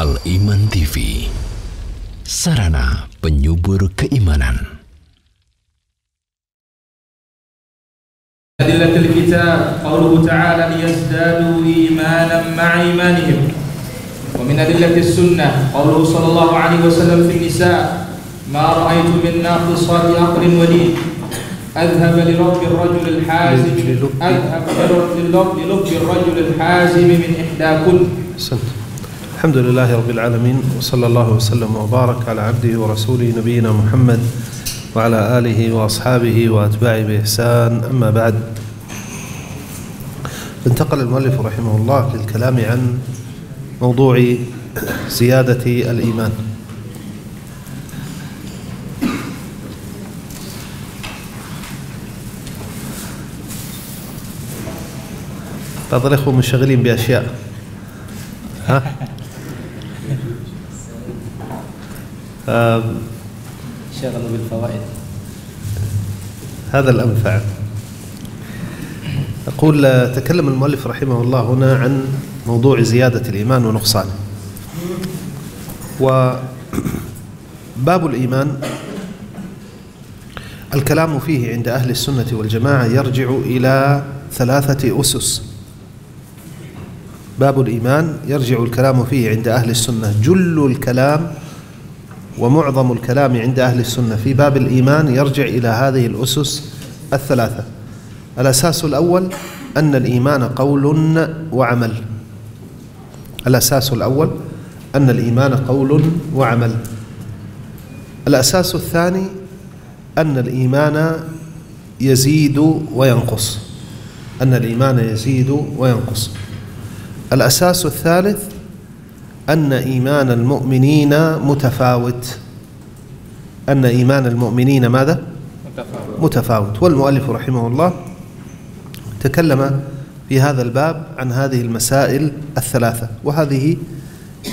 Al Iman TV Sarana penyubur keimanan. أدلة الكتاب قوله تعالى ليزدادوا إيمانا مع إيمانهم ومن أدلة السنة قوله صلى الله عليه وسلم في النساء ما رأيت من ناقصات عقل ودين أذهب لرب الرجل الحازم أذهب للب الرجل الحازم من إحداكن الحمد لله رب العالمين وصلى الله وسلم وبارك على عبده ورسوله نبينا محمد وعلى آله وأصحابه وأتباعه بإحسان. أما بعد انتقل المؤلف رحمه الله للكلام عن موضوع زيادة الإيمان. بعض الإخوة منشغلين بأشياء. ها؟ شغلوا بالفوائد. هذا الأنفع. أقول آه، تكلم المؤلف رحمه الله هنا عن موضوع زيادة الإيمان ونقصانه وباب الإيمان الكلام فيه عند أهل السنة والجماعة يرجع إلى ثلاثة أسس. باب الإيمان يرجع الكلام فيه عند أهل السنة. جل الكلام ومعظم الكلام عند أهل السنة في باب الإيمان يرجع إلى هذه الأسس الثلاثة. الأساس الأول أن الإيمان قول وعمل. الأساس الأول أن الإيمان قول وعمل. الأساس الثاني أن الإيمان يزيد وينقص. أن الإيمان يزيد وينقص. الأساس الثالث أن إيمان المؤمنين متفاوت. أن إيمان المؤمنين ماذا؟ متفاوت. متفاوت والمؤلف رحمه الله تكلم في هذا الباب عن هذه المسائل الثلاثة وهذه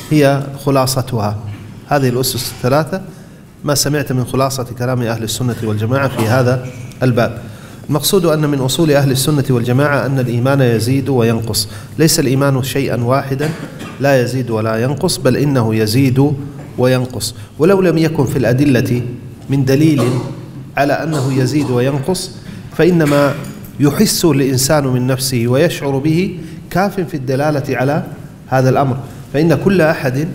هي خلاصتها. هذه الأسس الثلاثة. ما سمعت من خلاصة كلام أهل السنة والجماعة في هذا الباب. المقصود أن من أصول أهل السنة والجماعة أن الإيمان يزيد وينقص. ليس الإيمان شيئا واحدا لا يزيد ولا ينقص بل إنه يزيد وينقص. ولو لم يكن في الأدلة من دليل على أنه يزيد وينقص فإنما يحس الإنسان من نفسه ويشعر به كاف في الدلالة على هذا الأمر. فإن كل أحد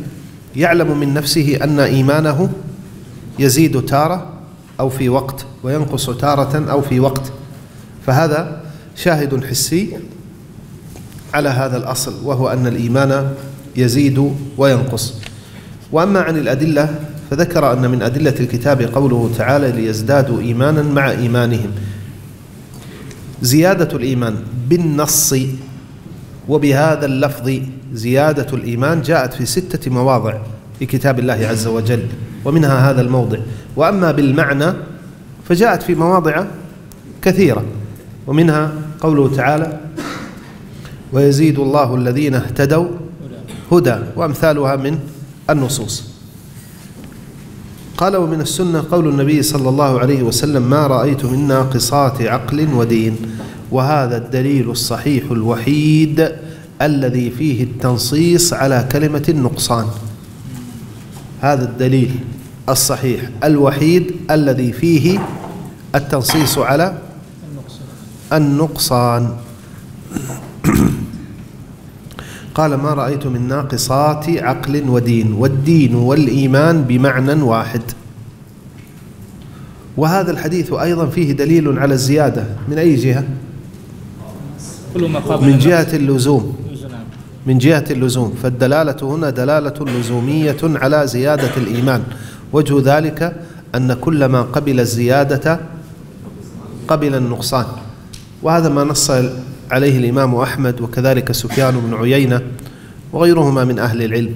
يعلم من نفسه أن إيمانه يزيد تارة أو في وقت وينقص تارة أو في وقت. فهذا شاهد حسي على هذا الأصل وهو أن الإيمان يزيد وينقص. وأما عن الأدلة فذكر أن من أدلة الكتاب قوله تعالى ليزدادوا إيمانا مع إيمانهم. زيادة الإيمان بالنص وبهذا اللفظ زيادة الإيمان جاءت في ستة مواضع في كتاب الله عز وجل ومنها هذا الموضع. وأما بالمعنى فجاءت في مواضع كثيرة. ومنها قوله تعالى ويزيد الله الذين اهتدوا هدى وأمثالها من النصوص. قال ومن السنة قول النبي صلى الله عليه وسلم ما رأيت من ناقصات عقل ودين وهذا الدليل الصحيح الوحيد الذي فيه التنصيص على كلمة النقصان. هذا الدليل الصحيح الوحيد الذي فيه التنصيص على النقصان. قال ما رأيت من ناقصات عقل ودين والدين والإيمان بمعنى واحد. وهذا الحديث أيضا فيه دليل على الزيادة. من أي جهة؟ من جهة اللزوم. نعم. من جهة اللزوم. فالدلالة هنا دلالة لزومية على زيادة الإيمان. وجه ذلك أن كل ما قبل الزيادة قبل النقصان. وهذا ما نص عليه الإمام أحمد وكذلك سفيان بن عيينة وغيرهما من أهل العلم.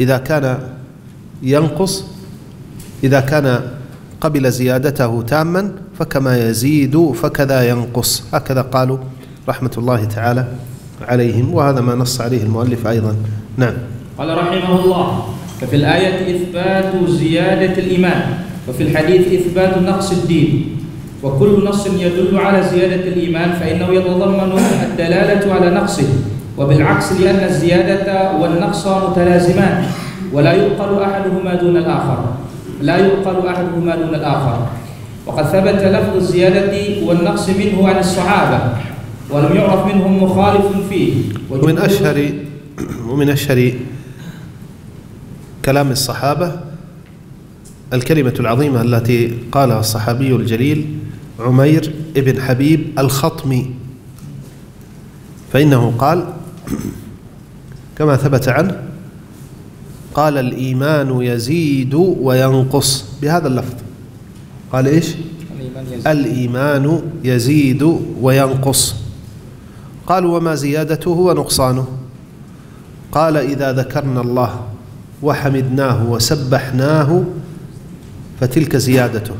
إذا كان ينقص إذا كان قبل زيادته تاما فكما يزيد فكذا ينقص. هكذا قالوا رحمة الله تعالى عليهم وهذا ما نص عليه المؤلف أيضا. نعم. قال رحمه الله ففي الآية إثبات زيادة الإيمان وفي الحديث إثبات نقص الدين. وكل نص يدل على زيادة الإيمان فإنه يتضمن الدلالة على نقصه وبالعكس لأن الزيادة والنقص متلازمان ولا ينقل أحدهما دون الآخر. لا ينقل أحدهما دون الآخر. وقد ثبت لفظ الزيادة والنقص منه عن الصحابة ولم يعرف منهم مخالف فيه. ومن أشهر ومن أشهر كلام الصحابة الكلمة العظيمة التي قالها الصحابي الجليل عمير ابن حبيب الخطمي. فإنه قال كما ثبت عنه قال الإيمان يزيد وينقص. بهذا اللفظ. قال إيش؟ الإيمان يزيد. وينقص. قالوا وما زيادته ونقصانه. قال إذا ذكرنا الله وحمدناه وسبحناه فتلك زيادته.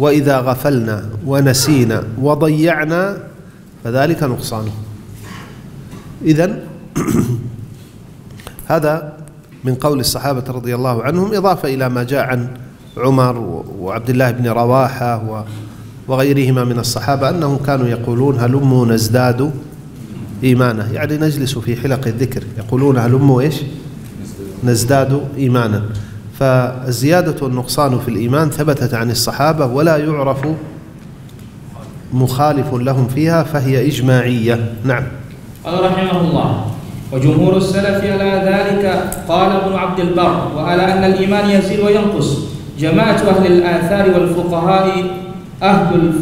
وإذا غفلنا ونسينا وضيعنا فذلك نقصانه إذا هذا من قول الصحابة رضي الله عنهم إضافة إلى ما جاء عن عمر وعبد الله بن رواحة وغيرهما من الصحابة أنهم كانوا يقولون هلموا نزداد إيمانا يعني نجلس في حلق الذكر يقولون هلموا إيش؟ نزداد إيمانا. فالزيادة والنقصان في الإيمان ثبتت عن الصحابة ولا يعرف مخالف لهم فيها فهي إجماعية. نعم. قال رحمه الله وجمهور السلف على ذلك قال ابن عبد البر وعلى أن الإيمان يزيد وينقص جماعة أهل الآثار والفقهاء أهل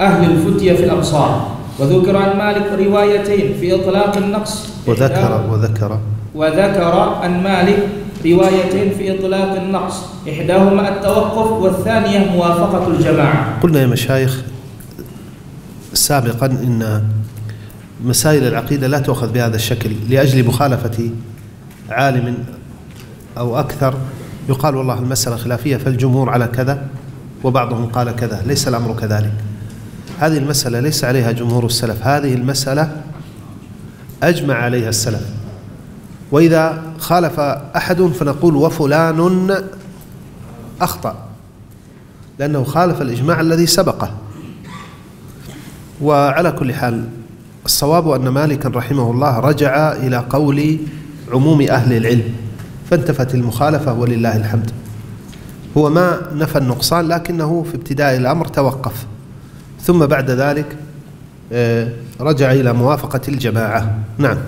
أهل الفتية في الأمصار وذكر عن مالك روايتين في إطلاق النقص وذكر وذكر. وذكر عن مالك روايتين في إطلاق النقص. إحداهما التوقف والثانية موافقة الجماعة. قلنا يا مشايخ سابقا إن مسائل العقيدة لا تؤخذ بهذا الشكل لأجل مخالفة عالم أو أكثر. يقال والله المسألة خلافية فالجمهور على كذا وبعضهم قال كذا ليس الأمر كذلك. هذه المسألة ليس عليها جمهور السلف هذه المسألة أجمع عليها السلف. وإذا خالف أحد فنقول وفلان أخطأ لأنه خالف الإجماع الذي سبقه. وعلى كل حال الصواب أن مالكا رحمه الله رجع إلى قول عموم أهل العلم فانتفت المخالفة ولله الحمد. هو ما نفى النقصان لكنه في ابتداء الأمر توقف. ثم بعد ذلك آه، رجع إلى موافقة الجماعة. نعم.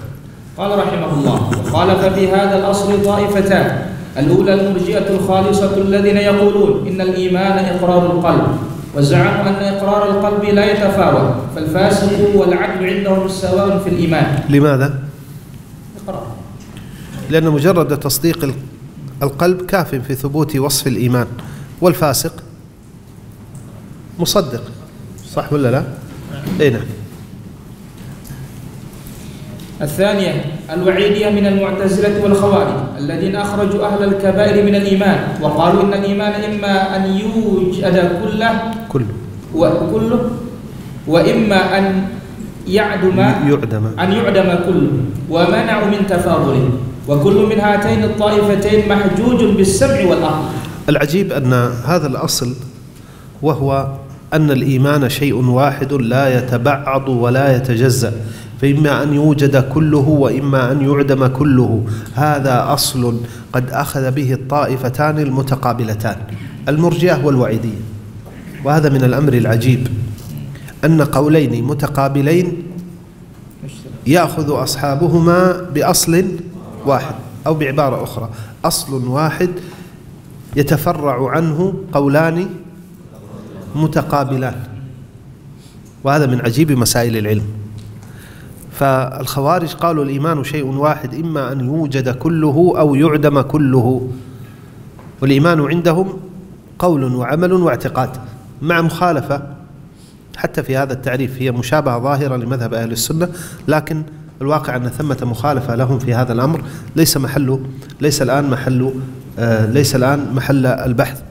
قال رحمه الله وخالف في هذا الأصل طائفتان الأولى المرجئة الخالصة الذين يقولون إن الإيمان إقرار القلب وزعموا أن إقرار القلب لا يتفاوت فالفاسق والعدل عندهم سواء في الإيمان لماذا؟ إقرار لأن مجرد تصديق القلب كاف في ثبوت وصف الإيمان والفاسق مصدق صح ولا لا؟ اي نعم الثانية الوعيدية من المعتزلة والخوارج الذين أخرجوا أهل الكبائر من الإيمان وقالوا إن الإيمان إما أن يوجد كله كله. وكله وإما أن يعدم يعدم. أن يعدم كله ومنعوا من تفاضله. وكل من هاتين الطائفتين محجوج بالسمع والأرض العجيب أن هذا الأصل وهو أن الإيمان شيء واحد لا يتبعض ولا يتجزأ. فإما أن يوجد كله وإما أن يعدم كله. هذا أصل قد أخذ به الطائفتان المتقابلتان المرجئة والوعيدية. وهذا من الأمر العجيب أن قولين متقابلين يأخذ أصحابهما بأصل واحد أو بعبارة أخرى. أصل واحد يتفرع عنه قولان متقابلان. وهذا من عجيب مسائل العلم. فالخوارج قالوا الإيمان شيء واحد إما أن يوجد كله أو يعدم كله. والإيمان عندهم قول وعمل واعتقاد مع مخالفة. حتى في هذا التعريف هي مشابهة ظاهرة لمذهب أهل السنة لكن الواقع أن ثمة مخالفة لهم في هذا الأمر. ليس محله ليس الآن محل آه ليس الآن محل البحث.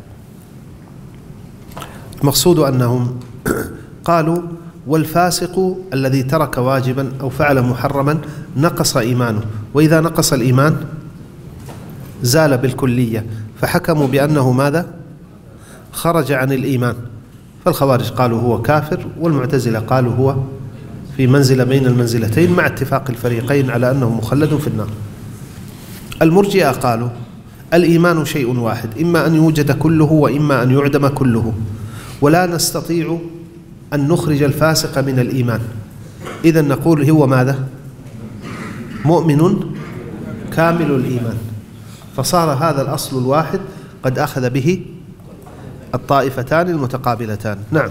المقصود أنهم قالوا والفاسق الذي ترك واجبا أو فعل محرما نقص إيمانه. وإذا نقص الإيمان زال بالكلية. فحكموا بأنه ماذا؟ خرج عن الإيمان. فالخوارج قالوا هو كافر والمعتزلة قالوا هو في منزلة بين المنزلتين مع اتفاق الفريقين على أنه مخلد في النار. المرجئة قالوا الإيمان شيء واحد إما أن يوجد كله وإما أن يعدم كله. ولا نستطيع أن نخرج الفاسق من الإيمان. إذا نقول هو ماذا؟ مؤمن كامل الإيمان. فصار هذا الأصل الواحد قد أخذ به الطائفتان المتقابلتان. نعم.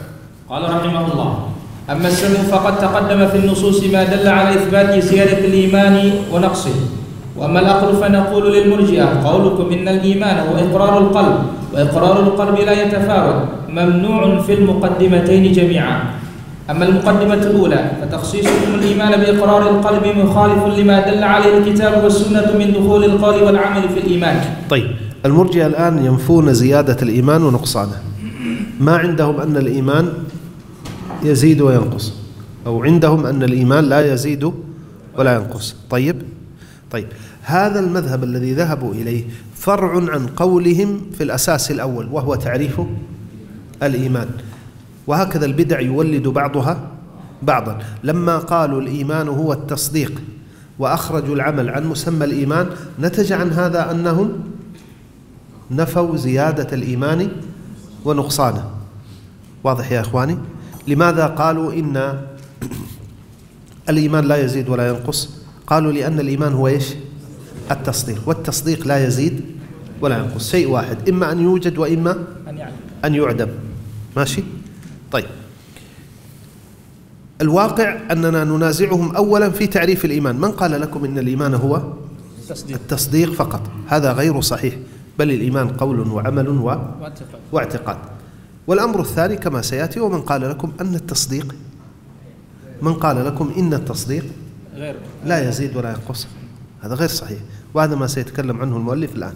قال رحمه الله أما السمع فقد تقدم في النصوص ما دل على إثبات زيادة الإيمان ونقصه. وأما العقل فنقول للمرجئة قولكم إن الإيمان هو إقرار القلب وإقرار القلب لا يتفاوت ممنوع في المقدمتين جميعا. أما المقدمة الأولى فتخصيصكم الإيمان بإقرار القلب مخالف لما دل عليه الكتاب والسنة من دخول القول والعمل في الإيمان. طيب المرجئة الآن ينفون زيادة الإيمان ونقصانه. ما عندهم أن الإيمان يزيد وينقص؟ أو عندهم أن الإيمان لا يزيد ولا ينقص؟ طيب طيب هذا المذهب الذي ذهبوا إليه فرع عن قولهم في الأساس الأول وهو تعريف الإيمان. وهكذا البدع يولد بعضها بعضا. لما قالوا الإيمان هو التصديق وأخرجوا العمل عن مسمى الإيمان نتج عن هذا أنهم نفوا زيادة الإيمان ونقصانه. واضح يا إخواني؟ لماذا قالوا إن الإيمان لا يزيد ولا ينقص؟ قالوا لأن الإيمان هو إيش؟ التصديق. والتصديق لا يزيد ولا ينقص. شيء واحد إما أن يوجد وإما أن يعدم. ماشي؟ طيب. الواقع أننا ننازعهم أولا في تعريف الإيمان. من قال لكم إن الإيمان هو تصديق التصديق فقط؟ هذا غير صحيح. بل الإيمان قول وعمل و... واعتقاد. واعتقاد. والأمر الثاني كما سيأتي ومن قال لكم أن التصديق. من قال لكم إن التصديق غير. لا يزيد ولا ينقص هذا غير صحيح. وهذا ما سيتكلم عنه المؤلف الآن.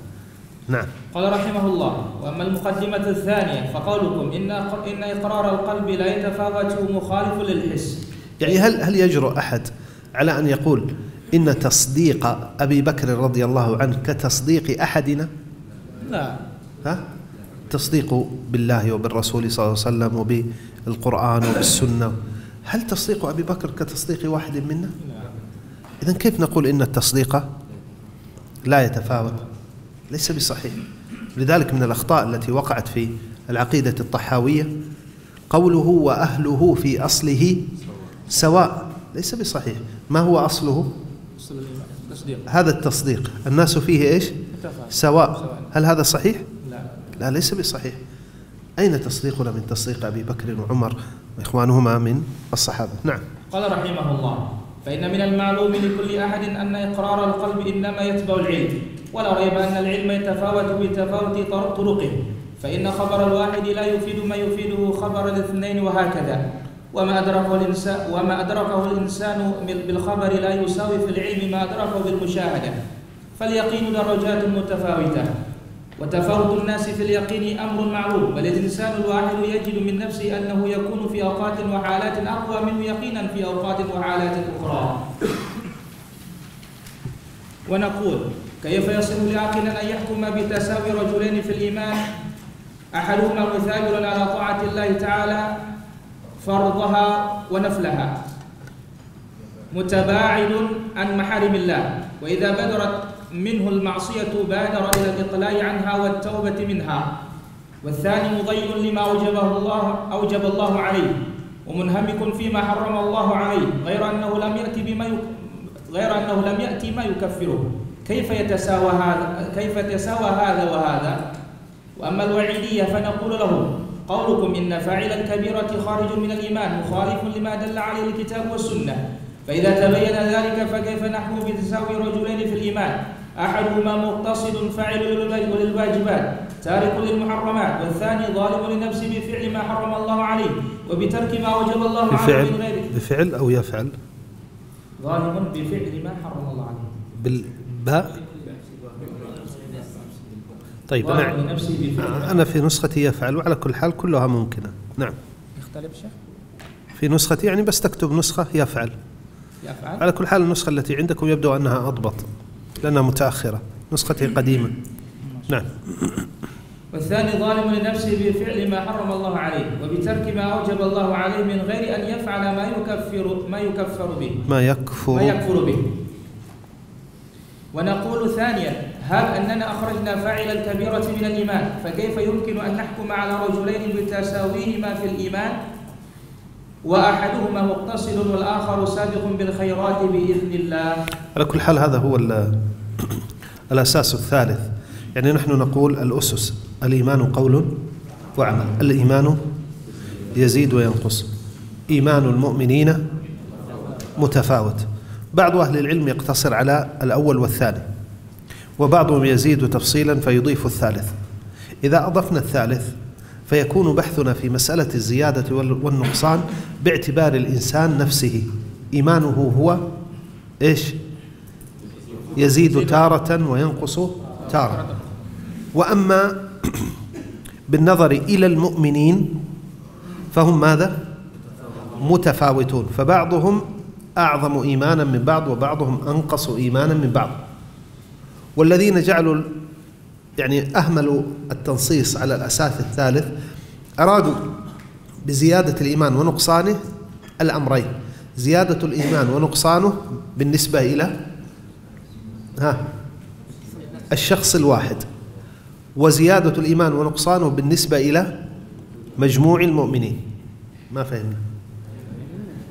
نعم. قال رحمه الله وأما المقدمة الثانية فقولكم إن إن إقرار القلب لا يتفاوت مخالف للحس. يعني هل هل يجرؤ أحد على أن يقول إن تصديق أبي بكر رضي الله عنه كتصديق أحدنا؟ لا. ها؟ تصديق بالله وبالرسول صلى الله عليه وسلم وبالقرآن وبالسنة. هل تصديق أبي بكر كتصديق واحد منا؟ إذا كيف نقول إن التصديق لا يتفاوت؟ ليس بصحيح. لذلك من الأخطاء التي وقعت في العقيدة الطحاوية قوله وأهله في أصله سواء. ليس بصحيح. ما هو أصله؟ هذا التصديق. الناس فيه إيش؟ سواء. هل هذا صحيح؟ لا ليس بصحيح. أين تصديقنا من تصديق أبي بكر وعمر وإخوانهما من الصحابة؟ نعم. قال رحمه الله فإن من المعلوم لكل أحد أن إقرار القلب إنما يتبع العلم ولا ريب أن العلم يتفاوت بتفاوت طرقه. فإن خبر الواحد لا يفيد ما يفيده خبر الاثنين وهكذا. وما أدركه الإنسان وما أدركه الإنسان بالخبر لا يساوي في العلم ما أدركه بالمشاهدة. فاليقين درجات متفاوتة. وتفاوت الناس في اليقين أمر معلوم بل الإنسان الواحد يجد من نفسه أنه يكون في أوقات وحالات أقوى منه يقينا في أوقات وحالات أخرى. ونقول كيف يصل لعاقل أن يحكم بتساوي رجلين في الإيمان؟ أحدهما مثابر على طاعة الله تعالى فرضها ونفلها. متباعد عن محارم الله. وإذا بدرت منه المعصية بادر إلى الإقلاع عنها والتوبة منها. والثاني مضيء لما أوجبه الله أوجب الله عليه. ومنهمك فيما حرم الله عليه. غير أنه لم يأتي بما يك... غير أنه لم يأتي ما يكفره. كيف يتساوى هذا كيف يتساوى هذا وهذا؟ وأما الوعيدية فنقول له قولكم إن فاعل الكبيرة خارج من الإيمان مخالف لما دل عليه الكتاب والسنة. فإذا تبين ذلك فكيف نحكم بتساوي رجلين في الإيمان؟ أحدهما مقتصد فاعل للواجبات تارك للمحرمات والثاني ظالم لنفسه بفعل ما حرم الله عليه وبترك ما وجب الله عليه بفعل من غيره. بفعل أو يفعل؟ ظالم بفعل ما حرم الله عليه. بالباء طيب ظالم أنا لنفسه بفعل أنا في نسختي يفعل وعلى كل حال كلها ممكنة. نعم. يختلف شيء في نسختي يعني بس تكتب نسخة يفعل. يفعل؟ على كل حال النسخة التي عندكم يبدو أنها أضبط. لأنها متأخرة. نسختي قديمة. نعم. والثاني ظالم لنفسه بفعل ما حرم الله عليه وبترك ما أوجب الله عليه من غير أن يفعل ما يكفر ما يكفر به. ما ما يكفر يكفر به. ونقول ثانيا هل أننا أخرجنا فاعل الكبيرة من الإيمان فكيف يمكن أن نحكم على رجلين بتساويهما في الإيمان؟ وأحدهما مقتصد والآخر سابق بالخيرات بإذن الله. على كل حال هذا هو ال- الأساس الثالث. يعني نحن نقول الأسس الإيمان قول وعمل. الإيمان يزيد وينقص. إيمان المؤمنين متفاوت. بعض أهل العلم يقتصر على الأول والثاني وبعضهم يزيد تفصيلا فيضيف الثالث. إذا أضفنا الثالث فيكون بحثنا في مسألة الزيادة وال- والنقصان باعتبار الإنسان نفسه. إيمانه هو إيش؟ يزيد تارة وينقص تارة. وأما بالنظر إلى المؤمنين فهم ماذا؟ متفاوتون. فبعضهم أعظم إيمانا من بعض وبعضهم أنقص إيمانا من بعض. والذين جعلوا يعني أهملوا التنصيص على الأساس الثالث أرادوا بزيادة الإيمان ونقصانه الأمرين. زيادة الإيمان ونقصانه بالنسبة إلى ها الشخص الواحد. وزيادة الإيمان ونقصانه بالنسبة إلى مجموع المؤمنين. ما فهمنا؟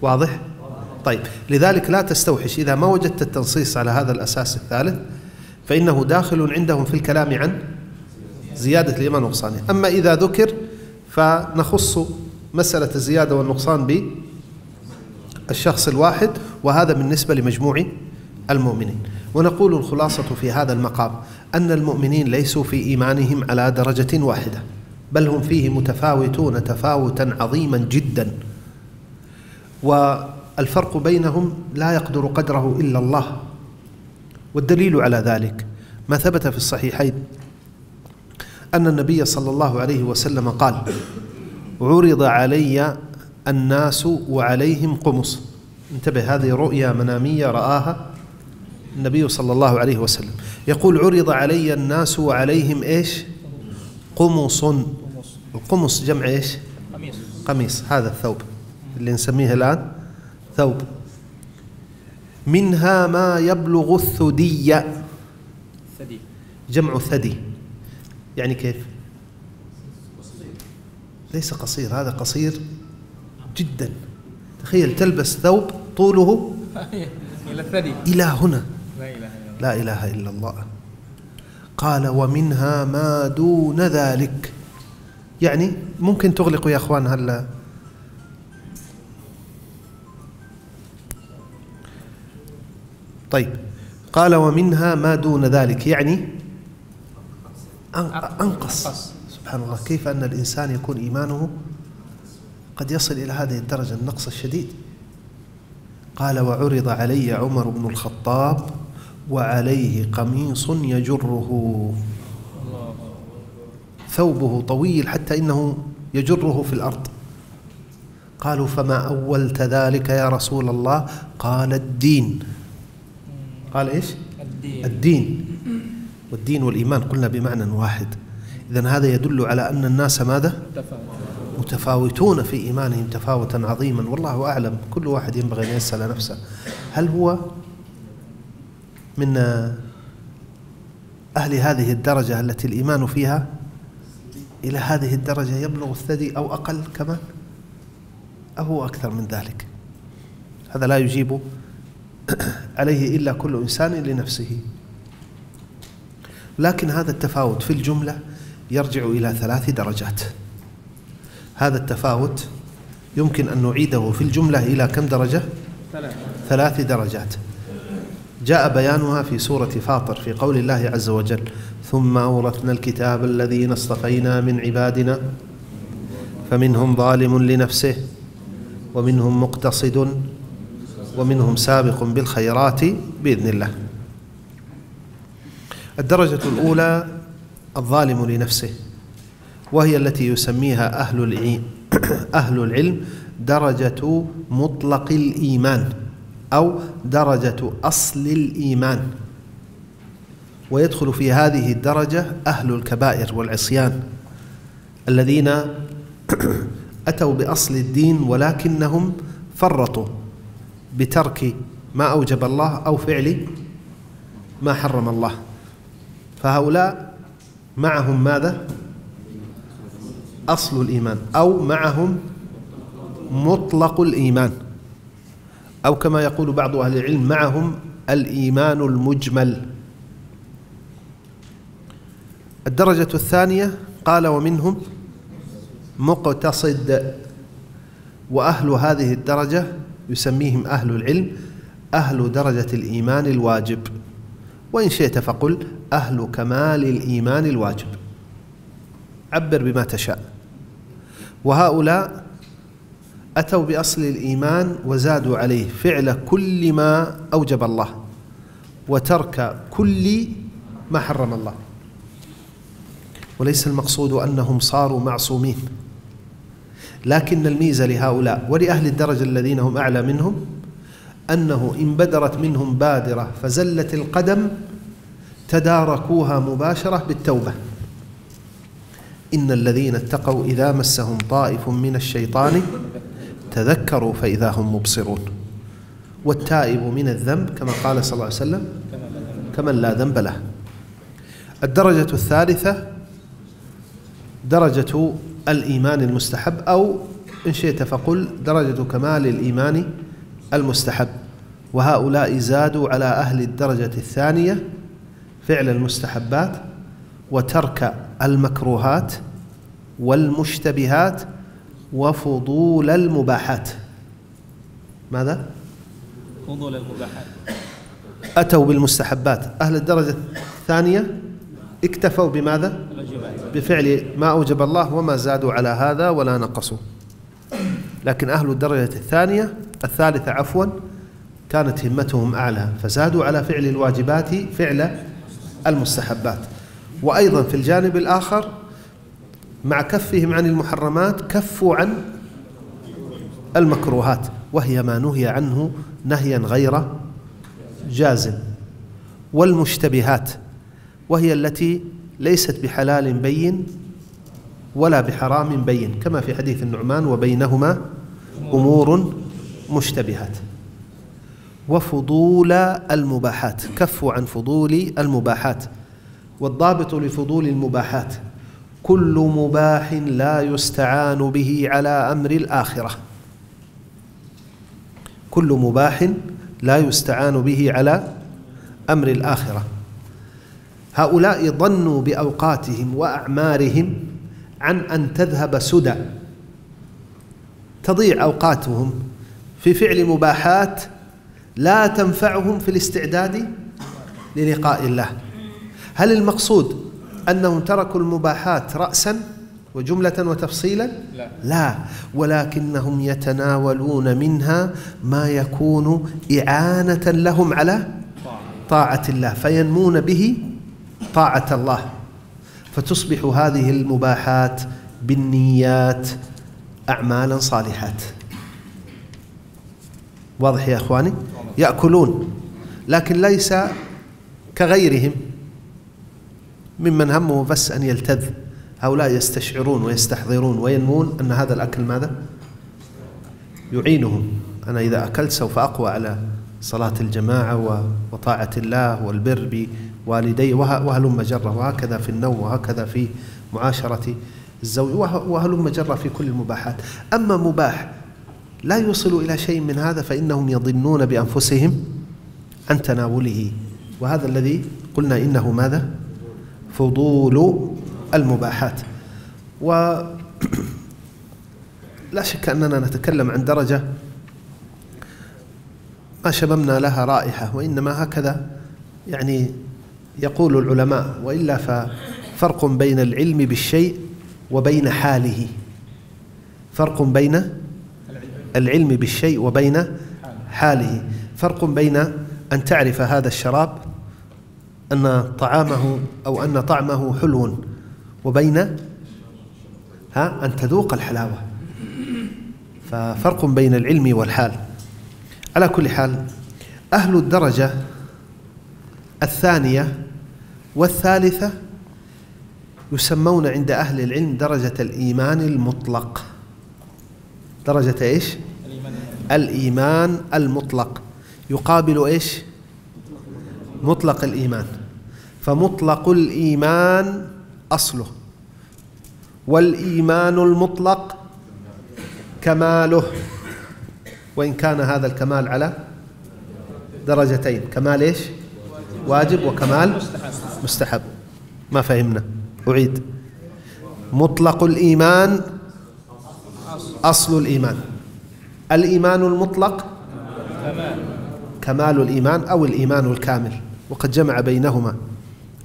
واضح؟ طيب لذلك لا تستوحش. إذا ما وجدت التنصيص على هذا الأساس الثالث فإنه داخل عندهم في الكلام عن زيادة الإيمان ونقصانه أما إذا ذكر فنخص مسألة الزيادة والنقصان بالشخص الواحد وهذا بالنسبة لمجموع المؤمنين. ونقول الخلاصة في هذا المقام أن المؤمنين ليسوا في إيمانهم على درجة واحدة بل هم فيه متفاوتون تفاوتا عظيما جدا. والفرق بينهم لا يقدر قدره إلا الله. والدليل على ذلك ما ثبت في الصحيحين. أن النبي صلى الله عليه وسلم قال عرض علي الناس وعليهم قمص. انتبه هذه رؤيا منامية رآها النبي صلى الله عليه وسلم. يقول عرض علي الناس وعليهم إيش؟ قمص. القمص جمع إيش؟ قميص. قميص هذا الثوب اللي نسميه الآن ثوب. منها ما يبلغ الثدي. ثدي. جمع ثدي. يعني كيف؟ ليس قصير هذا قصير جدا. تخيل تلبس ثوب طوله إلى الثدي. إلى هنا. لا إله إلا الله. لا إله إلا الله. قال ومنها ما دون ذلك. يعني ممكن تغلقوا يا أخوان هلا. طيب. قال ومنها ما دون ذلك يعني أن- أنقص. سبحان الله. كيف أن الإنسان يكون إيمانه قد يصل إلى هذه الدرجة النقص الشديد؟ قال وعرض علي عمر بن الخطاب وعليه قميص يجره. ثوبه طويل حتى إنه يجره في الأرض. قالوا فما أولت ذلك يا رسول الله؟ قال الدين. قال إيش؟ الدين. الدين. والدين والإيمان قلنا بمعنى واحد. اذا هذا يدل على أن الناس ماذا؟ تفاوت متفاوتون في إيمانهم تفاوتا عظيما. والله أعلم. كل واحد ينبغي أن يسأل نفسه. هل هو من أهل هذه الدرجة التي الإيمان فيها إلى هذه الدرجة يبلغ الثدي أو أقل كمان أو هو أكثر من ذلك؟ هذا لا يجيب عليه إلا كل إنسان لنفسه. لكن هذا التفاوت في الجملة يرجع إلى ثلاث درجات. هذا التفاوت يمكن أن نعيده في الجملة إلى كم درجة؟ ثلاث درجات. جاء بيانها في سورة فاطر في قول الله عز وجل ثم أورثنا الكتاب الذين اصطفينا من عبادنا فمنهم ظالم لنفسه ومنهم مقتصد ومنهم سابق بالخيرات بإذن الله. الدرجة الأولى الظالم لنفسه وهي التي يسميها أهل العلم أهل العلم درجة مطلق الإيمان أو درجة أصل الإيمان. ويدخل في هذه الدرجة أهل الكبائر والعصيان الذين أتوا بأصل الدين ولكنهم فرطوا. بترك ما أوجب الله أو فعل ما حرم الله. فهؤلاء معهم ماذا؟ أصل الإيمان أو معهم مطلق الإيمان. أو كما يقول بعض أهل العلم معهم الإيمان المجمل. الدرجة الثانية قال ومنهم مقتصد. وأهل هذه الدرجة يسميهم أهل العلم أهل درجة الإيمان الواجب. وإن شئت فقل أهل كمال الإيمان الواجب. عبر بما تشاء. وهؤلاء أتوا بأصل الإيمان وزادوا عليه فعل كل ما أوجب الله وترك كل ما حرم الله. وليس المقصود أنهم صاروا معصومين. لكن الميزة لهؤلاء ولأهل الدرجة الذين هم أعلى منهم أنه إن بدرت منهم بادرة فزلت القدم تداركوها مباشرة بالتوبة. إن الذين اتقوا إذا مسهم طائف من الشيطان تذكروا فإذا هم مبصرون. والتائب من الذنب كما قال صلى الله عليه وسلم كمن لا ذنب له. الدرجة الثالثة درجة الإيمان المستحب أو إن شئت فقل درجة كمال الإيمان المستحب وهؤلاء زادوا على أهل الدرجة الثانية فعل المستحبات وترك المكروهات والمشتبهات وفضول المباحات ماذا؟ فضول المباحات أتوا بالمستحبات أهل الدرجة الثانية اكتفوا بماذا؟ بفعل ما أوجب الله وما زادوا على هذا ولا نقصوا. لكن أهل الدرجة الثانية الثالثة عفوا كانت همتهم أعلى فزادوا على فعل الواجبات فعل المستحبات. وأيضا في الجانب الآخر مع كفهم عن المحرمات كفوا عن المكروهات وهي ما نهي عنه نهيا غير جازم. والمشتبهات وهي التي ليست بحلال بين ولا بحرام بين كما في حديث النعمان وبينهما أمور مشتبهات. وفضول المباحات كفوا عن فضول المباحات. والضابط لفضول المباحات كل مباح لا يستعان به على أمر الآخرة. كل مباح لا يستعان به على أمر الآخرة. هؤلاء ظنوا بأوقاتهم وأعمارهم عن أن تذهب سدى. تضيع أوقاتهم في فعل مباحات لا تنفعهم في الاستعداد للقاء الله. هل المقصود أنهم تركوا المباحات راسا وجملة وتفصيلا؟ لا. لا. ولكنهم يتناولون منها ما يكون إعانة لهم على طاعة الله فينمون به طاعة الله. فتصبح هذه المباحات بالنيات اعمالا صالحات. واضح يا إخواني؟ يأكلون لكن ليس كغيرهم ممن همه بس أن يلتذ. هؤلاء يستشعرون ويستحضرون وينمون أن هذا الأكل ماذا؟ يعينهم. أنا إذا أكلت سوف أقوى على صلاة الجماعة وطاعة الله والبر بوالدي وهلم جره وهكذا في النوم وهكذا في معاشرة الزوج وهلم جره في كل المباحات. أما مباح لا يوصل إلى شيء من هذا فإنهم يظنون بأنفسهم عن تناوله. وهذا الذي قلنا إنه ماذا؟ فضول المباحات. و لا شك أننا نتكلم عن درجة ما شممنا لها رائحة وإنما هكذا يعني يقول العلماء وإلا ففرق بين العلم بالشيء وبين حاله. فرق بين العلم بالشيء وبين حاله. فرق بين أن تعرف هذا الشراب أن طعامه أو أن طعمه حلو وبين ها أن تذوق الحلاوة. ففرق بين العلم والحال. على كل حال أهل الدرجة الثانية والثالثة يسمون عند أهل العلم درجة الإيمان المطلق. درجة إيش؟ الإيمان المطلق. يقابل إيش؟ مطلق الإيمان. فمطلق الإيمان أصله. والإيمان المطلق كماله. وإن كان هذا الكمال على درجتين. كمال إيش؟ واجب وكمال؟ مستحب. ما فهمنا. أعيد. مطلق الإيمان أصل الإيمان. الإيمان المطلق كمال الإيمان أو الإيمان الكامل. وقد جمع بينهما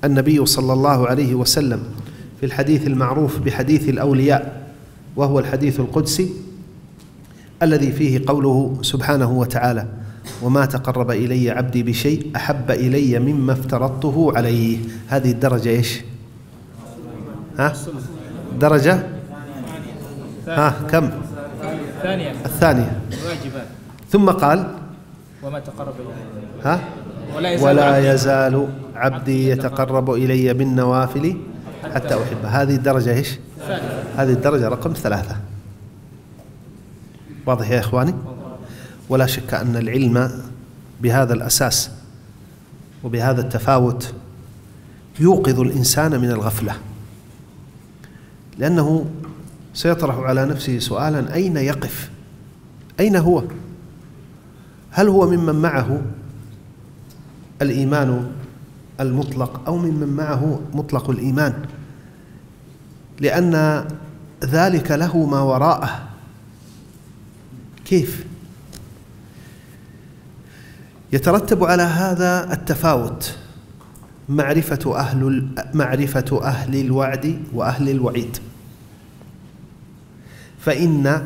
النبي صلى الله عليه وسلم في الحديث المعروف بحديث الأولياء وهو الحديث القدسي الذي فيه قوله سبحانه وتعالى وما تقرب إلي عبدي بشيء أحب إلي مما افترضته عليه. هذه الدرجة إيش؟ ها؟ درجة؟ ها كم؟ الثانية. واجبات. ثم قال وما تقرب إليه ها؟ ولا يزال ولا عبدي. يزال عبدي يتقرب. إلي بالنوافل حتى أحبه. هذه الدرجة إيش؟ هذه الدرجة رقم ثلاثة. واضح يا إخواني؟ ولا شك أن العلم بهذا الأساس وبهذا التفاوت يوقظ الإنسان من الغفلة. لأنه سيطرح على نفسه سؤالا أين يقف؟ أين هو؟ هل هو ممن معه الإيمان المطلق أو ممن معه مطلق الإيمان؟ لأن ذلك له ما وراءه. كيف؟ يترتب على هذا التفاوت معرفة أهل معرفة أهل الوعد وأهل الوعيد. فإن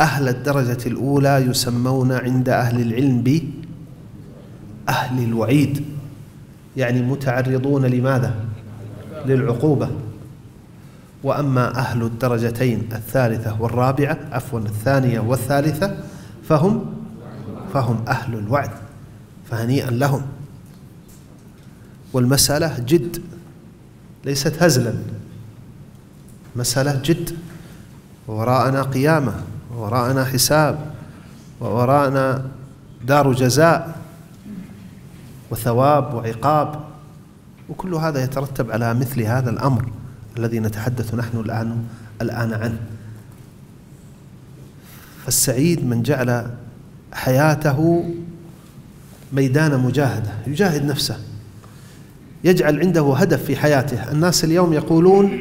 أهل الدرجة الأولى يسمون عند أهل العلم بأهل الوعيد يعني متعرضون لماذا؟ للعقوبة. وأما أهل الدرجتين الثالثة والرابعة عفوا الثانية والثالثة فهم فهم أهل الوعد. فهنيئا لهم. والمسألة جد ليست هزلا. مسألة جد. ووراءنا قيامة ووراءنا حساب ووراءنا دار جزاء وثواب وعقاب. وكل هذا يترتب على مثل هذا الأمر الذي نتحدث نحن الآن الآن عنه. فالسعيد من جعل حياته ميدان مجاهدة يجاهد نفسه. يجعل عنده هدف في حياته. الناس اليوم يقولون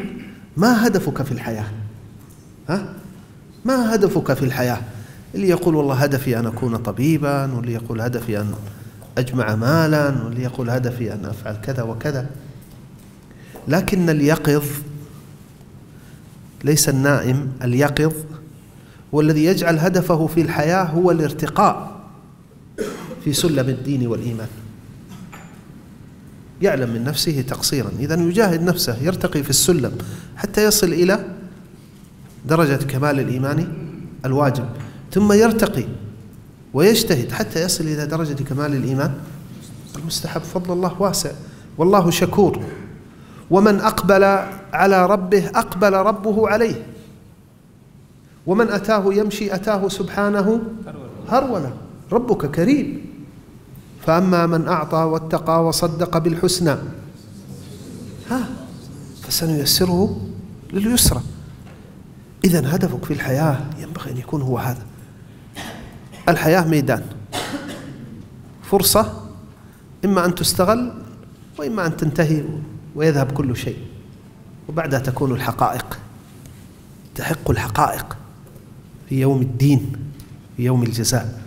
ما هدفك في الحياة؟ ها؟ ما هدفك في الحياة؟ اللي يقول والله هدفي أن أكون طبيبا واللي يقول هدفي أن أجمع مالا واللي يقول هدفي أن أفعل كذا وكذا. لكن اليقظ ليس النائم اليقظ هو الذي يجعل هدفه في الحياة هو الارتقاء. في سلم الدين والإيمان. يعلم من نفسه تقصيرا. إذا يجاهد نفسه يرتقي في السلم حتى يصل إلى درجة كمال الإيمان الواجب. ثم يرتقي ويجتهد حتى يصل إلى درجة كمال الإيمان المستحب. فضل الله واسع. والله شكور. ومن أقبل على ربه أقبل ربه عليه. ومن أتاه يمشي أتاه سبحانه هرولا ربك كريم. فأما من أعطى واتقى وصدق بالحسنى ها فسنيسره لليسرى. إذا هدفك في الحياة ينبغي أن يكون هو هذا. الحياة ميدان فرصة إما أن تستغل وإما أن تنتهي ويذهب كل شيء. وبعدها تكون الحقائق تحق الحقائق في يوم الدين في يوم الجزاء.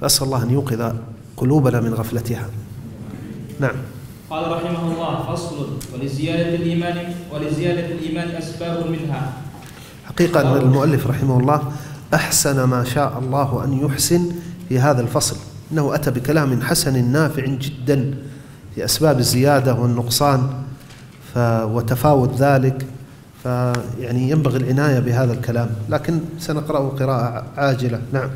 فأسأل الله أن يوقظ قلوبنا من غفلتها. نعم. قال رحمه الله فصل ولزيادة الإيمان ولزيادة الإيمان أسباب منها. حقيقة أن المؤلف رحمه الله أحسن ما شاء الله أن يحسن في هذا الفصل. إنه أتى بكلام حسن نافع جدا في أسباب الزيادة والنقصان ف وتفاوت ذلك فيعني ينبغي العناية بهذا الكلام. لكن سنقرأه قراءة عاجلة. نعم.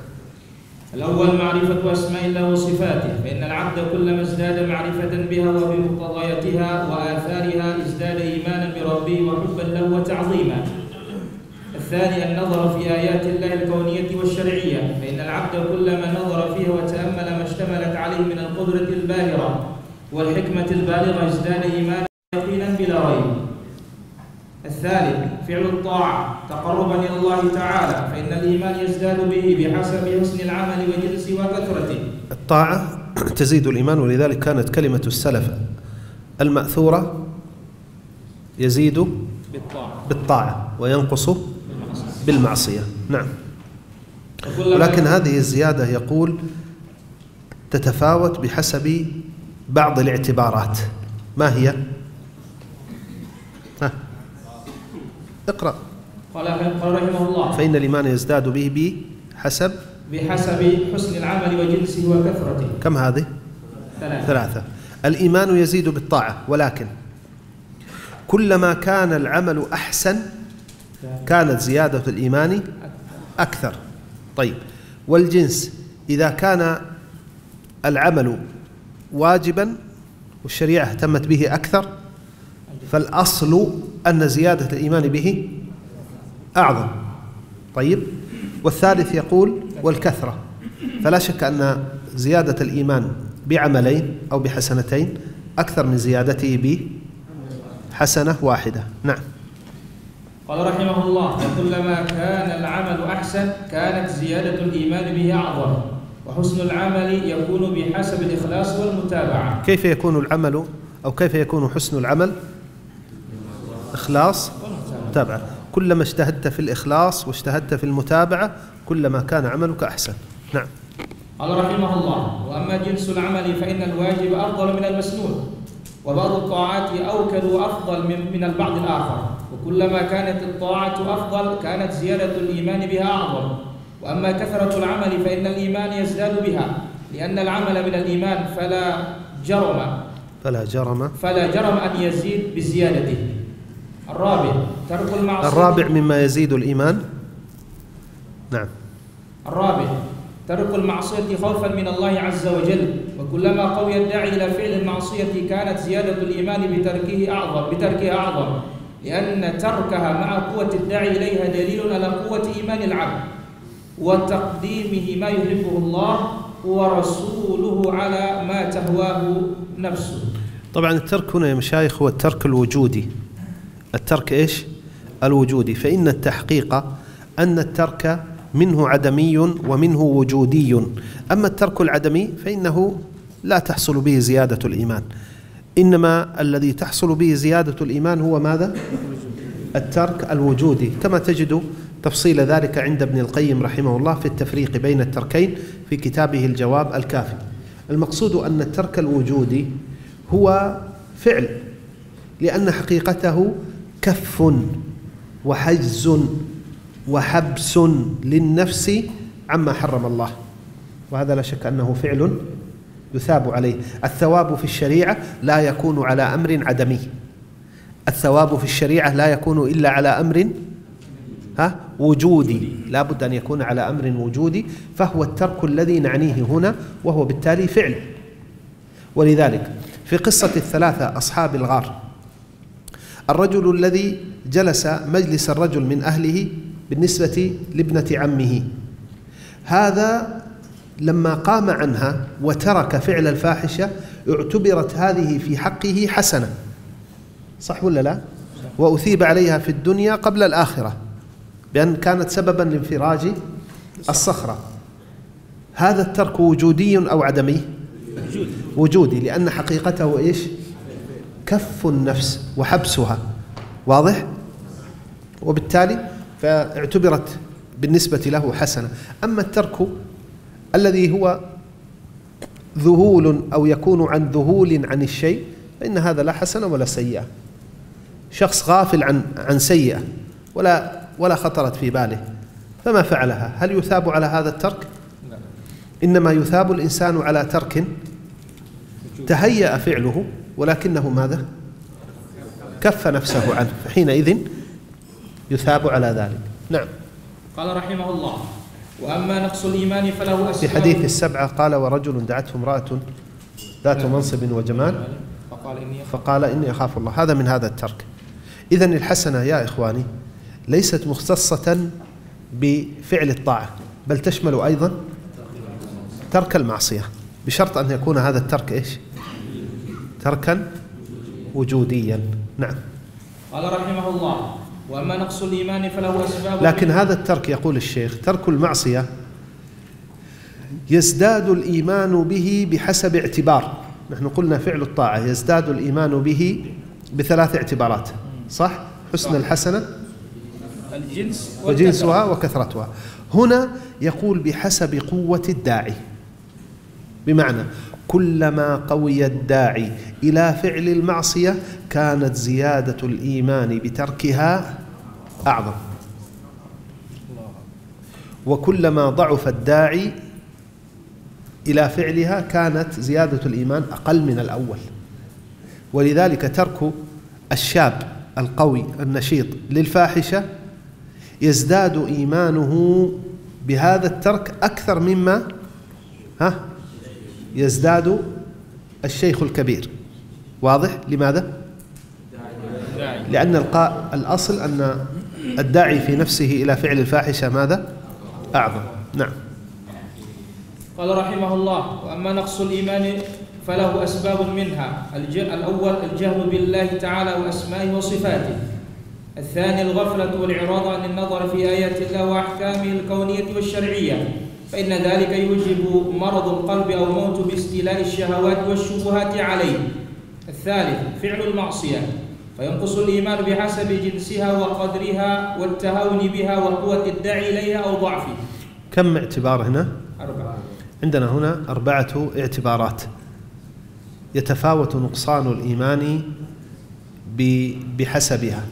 الأول معرفة أسماء الله وصفاته فإن العبد كلما ازداد معرفة بها وبمقتضياتها وآثارها ازداد إيمانا بربه وحبا له وتعظيما. الثاني النظر في آيات الله الكونية والشرعية فإن العبد كلما نظر فيها وتأمل ما اشتملت عليه من القدرة الباهرة والحكمة البالغة ازداد إيمانا يقينا بلا ريب. الثالث فعل الطاعة تقربا إلى الله تعالى فإن الإيمان يزداد به بحسب حسن العمل وجنسه وكثرته. الطاعة تزيد الإيمان ولذلك كانت كلمة السلف المأثورة يزيد بالطاعة. بالطاعة وينقص بالمعصية. نعم. ولكن هذه الزيادة يقول تتفاوت بحسب بعض الاعتبارات. ما هي؟ اقرأ. قال قال رحمه الله. فإن الإيمان يزداد به بحسب بحسب حسن العمل وجنسه وكثرته. كم هذه؟ ثلاثة. ثلاثة. الإيمان يزيد بالطاعة ولكن كلما كان العمل أحسن كانت زيادة الإيمان أكثر. طيب. والجنس إذا كان العمل واجبا والشريعة اهتمت به أكثر فالأصل أن زيادة الإيمان به أعظم. طيب؟ والثالث يقول والكثرة. فلا شك أن زيادة الإيمان بعملين أو بحسنتين أكثر من زيادته بحسنة واحدة. نعم. قال رحمه الله وكلما كان العمل أحسن كانت زيادة الإيمان به أعظم. وحسن العمل يكون بحسب الإخلاص والمتابعة. كيف يكون العمل أو كيف يكون حسن العمل؟ إخلاص متابعة كلما اجتهدت في الإخلاص واجتهدت في المتابعة كلما كان عملك أحسن. نعم. قال رحمه الله وأما جنس العمل فإن الواجب أفضل من المسنون وبعض الطاعات أوكل وأفضل من من البعض الآخر. وكلما كانت الطاعة أفضل كانت زيادة الإيمان بها أعظم. وأما كثرة العمل فإن الإيمان يزداد بها لأن العمل من الإيمان فلا جرم. فلا جرم. فلا جرم أن يزيد بزيادته. الرابع ترك المعصية. الرابع مما يزيد الإيمان؟ نعم. الرابع ترك المعصية خوفا من الله عز وجل وكلما قوي الداعي إلى فعل المعصية كانت زيادة الإيمان بتركه أعظم بتركها أعظم. لأن تركها مع قوة الداعي إليها دليل على قوة إيمان العبد وتقديمه ما يحبه الله ورسوله على ما تهواه نفسه. طبعا الترك هنا يا مشايخ هو الترك الوجودي. الترك إيش؟ الوجودي فإن التحقيق أن الترك منه عدمي ومنه وجودي. أما الترك العدمي فإنه لا تحصل به زيادة الإيمان. إنما الذي تحصل به زيادة الإيمان هو ماذا؟ الترك الوجودي. كما تجد تفصيل ذلك عند ابن القيم رحمه الله في التفريق بين التركين في كتابه الجواب الكافي. المقصود أن الترك الوجودي هو فعل لأن حقيقته كف وحجز وحبس للنفس عما حرم الله. وهذا لا شك أنه فعل يثاب عليه. الثواب في الشريعة لا يكون على أمر عدمي. الثواب في الشريعة لا يكون إلا على أمر ها وجودي. لا بد أن يكون على أمر وجودي فهو الترك الذي نعنيه هنا وهو بالتالي فعل. ولذلك في قصة الثلاثة أصحاب الغار الرجل الذي جلس مجلس الرجل من أهله بالنسبة لابنة عمه. هذا لما قام عنها وترك فعل الفاحشة اعتبرت هذه في حقه حسنة. صح ولا لا؟ وأثيب عليها في الدنيا قبل الآخرة بأن كانت سببا لانفراج الصخرة. هذا الترك وجودي أو عدمي؟ وجودي. لأن حقيقته إيش؟ كف النفس وحبسها. واضح؟ وبالتالي فاعتبرت بالنسبة له حسنة. أما الترك الذي هو ذهول أو يكون عن ذهول عن الشيء فإن هذا لا حسنة ولا سيئة. شخص غافل عن عن سيئة ولا ولا خطرت في باله فما فعلها؟ هل يثاب على هذا الترك؟ إنما يثاب الإنسان على ترك تهيأ فعله. ولكنه ماذا؟ كف نفسه عنه فحينئذ يثاب على ذلك. نعم. قال رحمه الله وأما نقص الإيمان فله في أسباب حديث السبعة قال ورجل دعته امرأة ذات منصب وجمال. فقال إني فقال إني أخاف الله. هذا من هذا الترك. إذا الحسنة يا إخواني ليست مختصة بفعل الطاعة بل تشمل أيضا ترك المعصية بشرط أن يكون هذا الترك إيش؟ تركا وجوديا. نعم. قال رحمه الله وأما نقص الإيمان فله أسباب. لكن هذا الترك يقول الشيخ ترك المعصية يزداد الإيمان به بحسب اعتبار. نحن قلنا فعل الطاعة يزداد الإيمان به بثلاث اعتبارات صح؟ حسن الحسنة الجنس وجنسها وكثرتها. هنا يقول بحسب قوة الداعي. بمعنى كلما قوي الداعي إلى فعل المعصية كانت زيادة الإيمان بتركها أعظم. وكلما ضعف الداعي إلى فعلها كانت زيادة الإيمان أقل من الأول. ولذلك ترك الشاب القوي النشيط للفاحشة يزداد إيمانه بهذا الترك أكثر مما ها؟ يزداد الشيخ الكبير. واضح؟ لماذا؟ لأن القاء الأصل أن الداعي في نفسه إلى فعل الفاحشة ماذا؟ أعظم. نعم. قال رحمه الله وأما نقص الإيمان فله أسباب منها. الأول الجهل بالله تعالى وأسمائه وصفاته. الثاني الغفلة والإعراض عن النظر في آيات الله وأحكامه الكونية والشرعية. فإن ذلك يوجب مرض القلب أو موت باستيلاء الشهوات والشبهات عليه. الثالث فعل المعصية. فينقص الإيمان بحسب جنسها وقدرها والتهاون بها وقوة الداعي إليها أو ضعفه. كم اعتبار هنا؟ أربعة. عندنا هنا أربعة اعتبارات. يتفاوت نقصان الإيمان بحسبها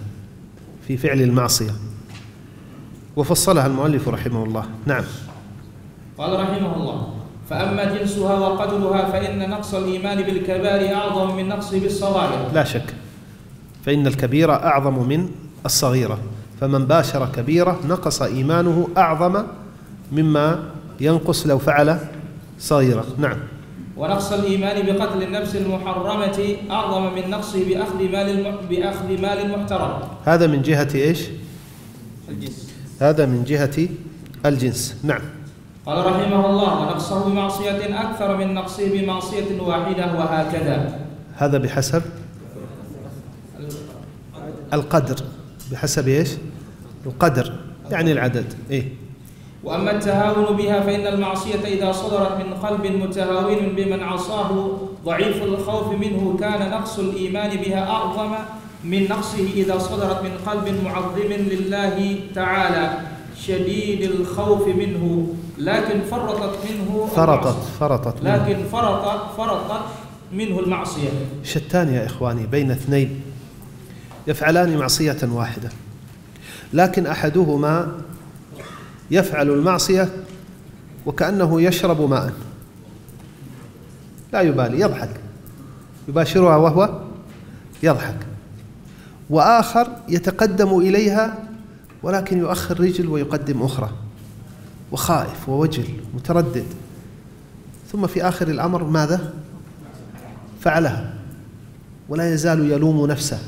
في فعل المعصية. وفصلها المؤلف رحمه الله. نعم. قال رحمه الله فأما جنسها وقدرها فإن نقص الإيمان بالكبائر أعظم من نقصه بالصغائر. لا شك فإن الكبيرة أعظم من الصغيرة فمن باشر كبيرة نقص إيمانه أعظم مما ينقص لو فعل صغيرة. نعم. ونقص الإيمان بقتل النفس المحرمة أعظم من نقصه بأخذ مال الم... بأخذ مال محترم هذا من جهة إيش؟ الجنس. هذا من جهة الجنس. نعم. قال رحمه الله ونقصه بمعصية أكثر من نقصه بمعصية واحدة وهكذا. هذا بحسب القدر. بحسب إيش؟ القدر يعني العدد إيه. وأما التهاون بها فإن المعصية إذا صدرت من قلب متهاون بمن عصاه ضعيف الخوف منه كان نقص الإيمان بها أعظم من نقصه إذا صدرت من قلب معظم لله تعالى. شديد الخوف منه لكن فرطت منه فرطت المعصية. فرطت منه. لكن فرطت فرطت منه المعصية. شتان يا إخواني بين اثنين يفعلان معصية واحدة. لكن أحدهما يفعل المعصية وكأنه يشرب ماء. لا يبالي يضحك. يباشرها وهو يضحك. وآخر يتقدم إليها ولكن يؤخر رجل ويقدم أخرى. وخائف ووجل متردد. ثم في آخر الأمر ماذا؟ فعلها. ولا يزال يلوم نفسه.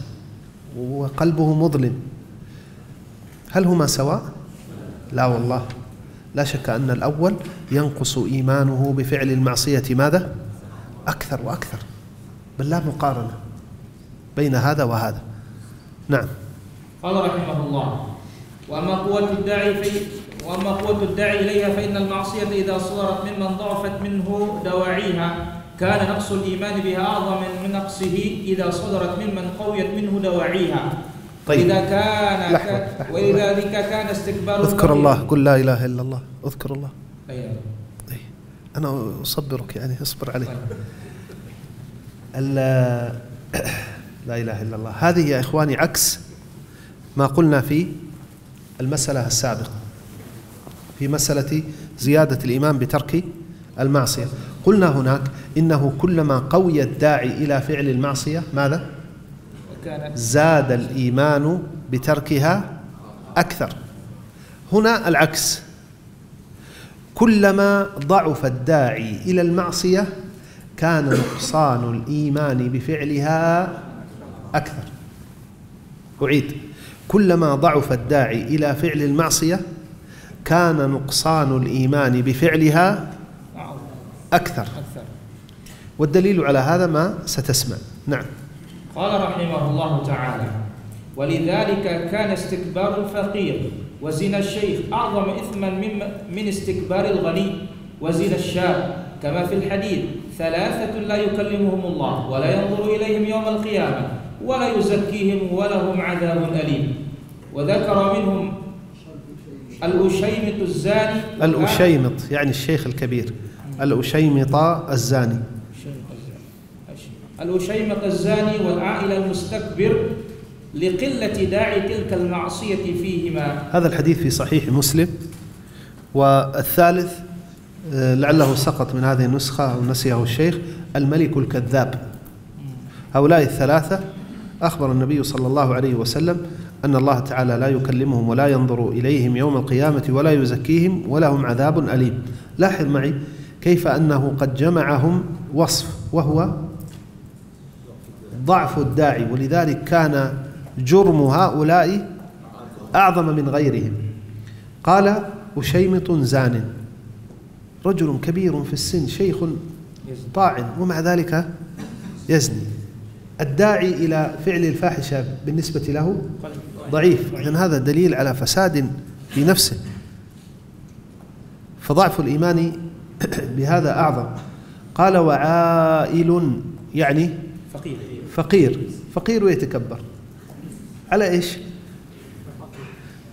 وقلبه مظلم. هل هما سواء؟ لا والله. لا شك أن الأول ينقص إيمانه بفعل المعصية. ماذا؟ أكثر وأكثر. بل لا مقارنة بين هذا وهذا. نعم. قال رحمه الله وأما قوة الداعي في وأما قوة الداعي إليها فإن المعصية إذا صدرت ممن ضعفت منه دواعيها كان نقص الإيمان بها أعظم من نقصه إذا صدرت ممن قويت منه دواعيها طيب. وإذا كان لحظة، لحظة. ولذلك كان استكبار اذكر الله قل لا إله إلا الله اذكر الله أيوة. أي. أنا أصبرك يعني اصبر عليه ال- لا إله إلا الله هذه يا إخواني عكس ما قلنا في المسألة السابقة. في مسألة زيادة الإيمان بترك المعصية. قلنا هناك إنه كلما قوي الداعي إلى فعل المعصية ماذا؟ زاد الإيمان بتركها أكثر. هنا العكس. كلما ضعف الداعي إلى المعصية كان نقصان الإيمان بفعلها أكثر. أعيد. كلما ضعف الداعي إلى فعل المعصية كان نقصان الإيمان بفعلها أكثر. والدليل على هذا ما ستسمع. نعم. قال رحمه الله تعالى ولذلك كان استكبار الفقير وزنا الشيخ أعظم إثما من, من استكبار الغني وزنا الشاب. كما في الحديث ثلاثة لا يكلمهم الله ولا ينظر إليهم يوم القيامة ولا يزكيهم ولهم عذاب أليم. وذكر منهم الأشيمط الزاني. الأشيمط يعني الشيخ الكبير. الأشيمط الزاني. الأشيمط الزاني والعائل المستكبر لقلة داعي تلك المعصية فيهما. هذا الحديث في صحيح مسلم. والثالث لعله سقط من هذه النسخة أو نسيه الشيخ الملك الكذاب. هؤلاء الثلاثة أخبر النبي صلى الله عليه وسلم أن الله تعالى لا يكلمهم ولا ينظر إليهم يوم القيامة ولا يزكيهم ولهم عذاب أليم. لاحظ معي كيف أنه قد جمعهم وصف وهو ضعف الداعي ولذلك كان جرم هؤلاء أعظم من غيرهم. قال أشيمط زان رجل كبير في السن شيخ طاعن ومع ذلك يزني. الداعي إلى فعل الفاحشة بالنسبة له ضعيف. إذن هذا دليل على فساد في نفسه. فضعف الإيمان بهذا أعظم. قال وعائل يعني فقير. فقير فقير ويتكبر. على إيش؟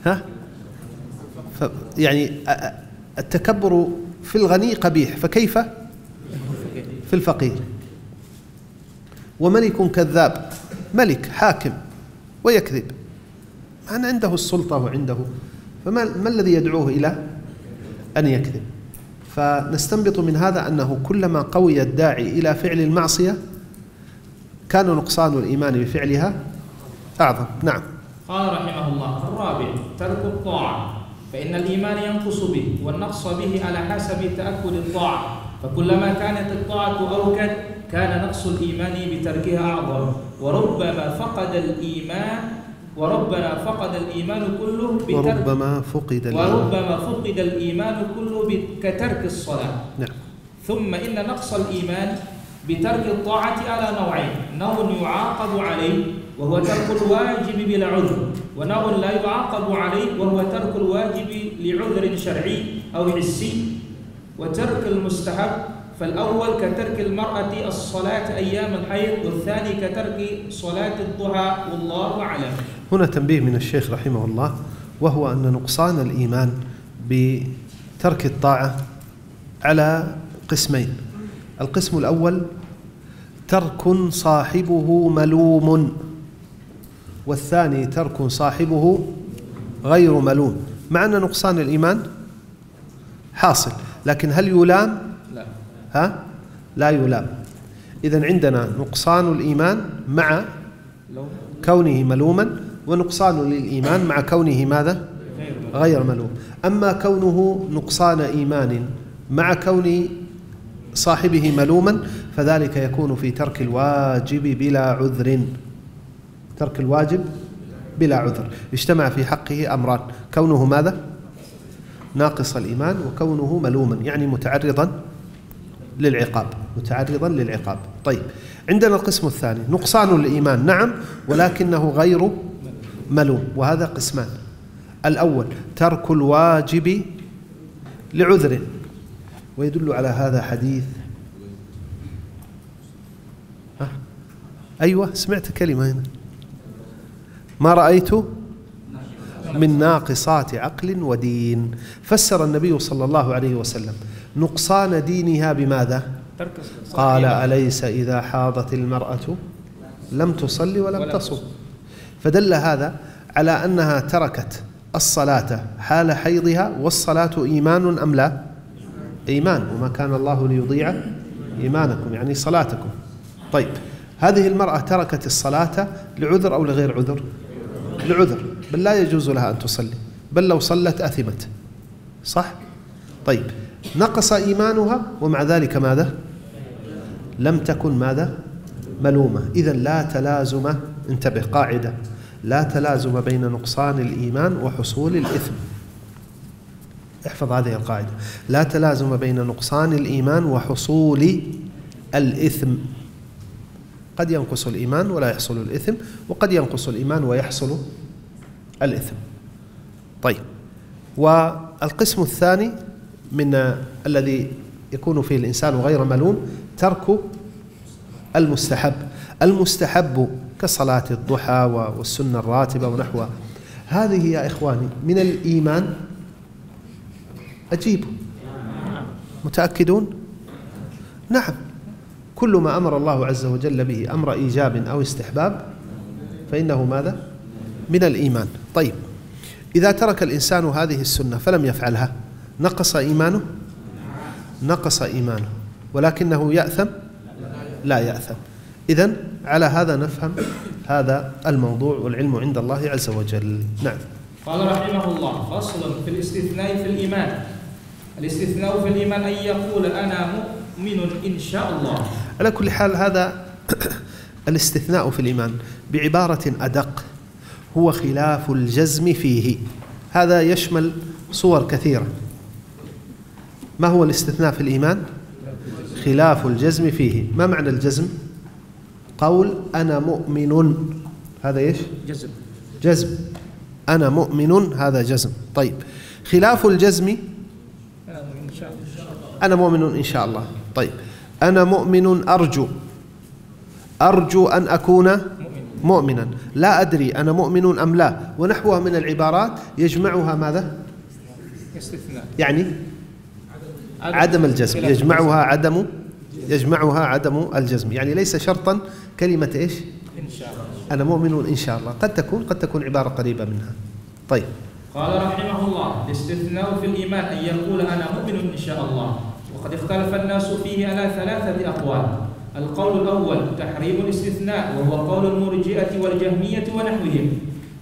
ها؟ يعني التكبر في الغني قبيح فكيف؟ في الفقير. وملك كذاب ملك حاكم ويكذب. من عنده السلطة وعنده؟ فما ما الذي يدعوه إلى أن يكذب؟ فنستنبط من هذا أنه كلما قوي الداعي إلى فعل المعصية كان نقصان الإيمان بفعلها أعظم. نعم. قال رحمه الله الرابع ترك الطاعة فإن الإيمان ينقص به والنقص به على حسب تأكد الطاعة. فكلما كانت الطاعة أوكد كان نقص الإيمان بتركها أعظم. وربما فقد الإيمان وربما فقد الإيمان كله بترك وربما فقد الإيمان. وربما فقد الإيمان كله كترك الصلاة. نعم. ثم إن نقص الإيمان بترك الطاعة على نوعين. نوع يعاقب عليه وهو ترك الواجب بلا عذر. ونوع لا يعاقب عليه وهو ترك الواجب لعذر شرعي أو حسي. وترك المستحب فالأول كترك المرأة الصلاة أيام الحيض والثاني كترك صلاة الضحى والله أعلم. هنا تنبيه من الشيخ رحمه الله وهو أن نقصان الإيمان بترك الطاعة على قسمين. القسم الأول ترك صاحبه ملوم. والثاني ترك صاحبه غير ملوم. مع أن نقصان الإيمان؟ حاصل. لكن هل يلام؟ لا لا يلام. إذا عندنا نقصان الإيمان مع كونه ملوما ونقصان للإيمان مع كونه ماذا؟ غير ملوم. أما كونه نقصان إيمان مع كون صاحبه ملوما فذلك يكون في ترك الواجب بلا عذر. ترك الواجب بلا عذر. اجتمع في حقه أمران. كونه ماذا؟ ناقص الإيمان وكونه ملوما يعني متعرضا للعقاب متعرضا للعقاب. طيب عندنا القسم الثاني نقصان الإيمان نعم ولكنه غير ملوم وهذا قسمان. الأول ترك الواجب لعذر. ويدل على هذا حديث؟ أيوة سمعت كلمة هنا. ما رأيت؟ من ناقصات عقل ودين. فسر النبي صلى الله عليه وسلم. نقصان دينها بماذا؟ قال أليس إذا حاضت المرأة؟ لم تصلي ولم ولم تصم. فدل هذا على أنها تركت الصلاة حال حيضها والصلاة إيمان أم لا؟ إيمان. وما كان الله ليضيع إيمانكم يعني صلاتكم. طيب هذه المرأة تركت الصلاة لعذر أو لغير عذر؟ لعذر. بل لا يجوز لها أن تصلي. بل لو صلت أثمت. صح؟ طيب. نقص إيمانها ومع ذلك ماذا؟ لم تكن ماذا؟ ملومة. إذا لا تلازم انتبه قاعدة. لا تلازم بين نقصان الإيمان وحصول الإثم. احفظ هذه القاعدة. لا تلازم بين نقصان الإيمان وحصول الإثم. قد ينقص الإيمان ولا يحصل الإثم وقد ينقص الإيمان ويحصل الإثم. طيب. والقسم الثاني من الذي يكون فيه الإنسان غير ملوم ترك المستحب. المستحب كصلاة الضحى والسنة الراتبة ونحوها. هذه يا إخواني من الإيمان. أجيبوا متأكدون؟ نعم. كل ما أمر الله عز وجل به أمر إيجاب أو استحباب فإنه ماذا؟ من الإيمان. طيب. إذا ترك الإنسان هذه السنة فلم يفعلها نقص إيمانه؟ نقص إيمانه. ولكنه يأثم؟ لا يأثم. إذا على هذا نفهم هذا الموضوع والعلم عند الله عز وجل. نعم. قال رحمه الله فصل في الاستثناء في الإيمان. الاستثناء في الإيمان أن يقول أنا مؤمن إن شاء الله. على كل حال هذا الاستثناء في الإيمان بعبارة أدق هو خلاف الجزم فيه. هذا يشمل صور كثيرة. ما هو الاستثناء في الإيمان؟ خلاف الجزم فيه. ما معنى الجزم؟ قول أنا مؤمن. هذا إيش؟ جزم. جزم. أنا مؤمن هذا جزم. طيب. خلاف الجزم؟ أنا مؤمن إن شاء الله. طيب. أنا مؤمن أرجو. أرجو أن أكون مؤمنا. لا أدري أنا مؤمن أم لا. ونحوها من العبارات يجمعها ماذا؟ يعني عدم الجزم. يجمعها عدم يجمعها عدم الجزم. يعني ليس شرطا كلمة إيش؟ إن شاء الله. أنا مؤمن إن شاء الله. قد تكون قد تكون عبارة قريبة منها. طيب. قال رحمه الله الاستثناء في الإيمان أن يقول أنا مؤمن إن شاء الله وقد اختلف الناس فيه على ثلاثة أقوال. القول الأول تحريم الاستثناء وهو قول المرجئة والجهمية ونحوهم.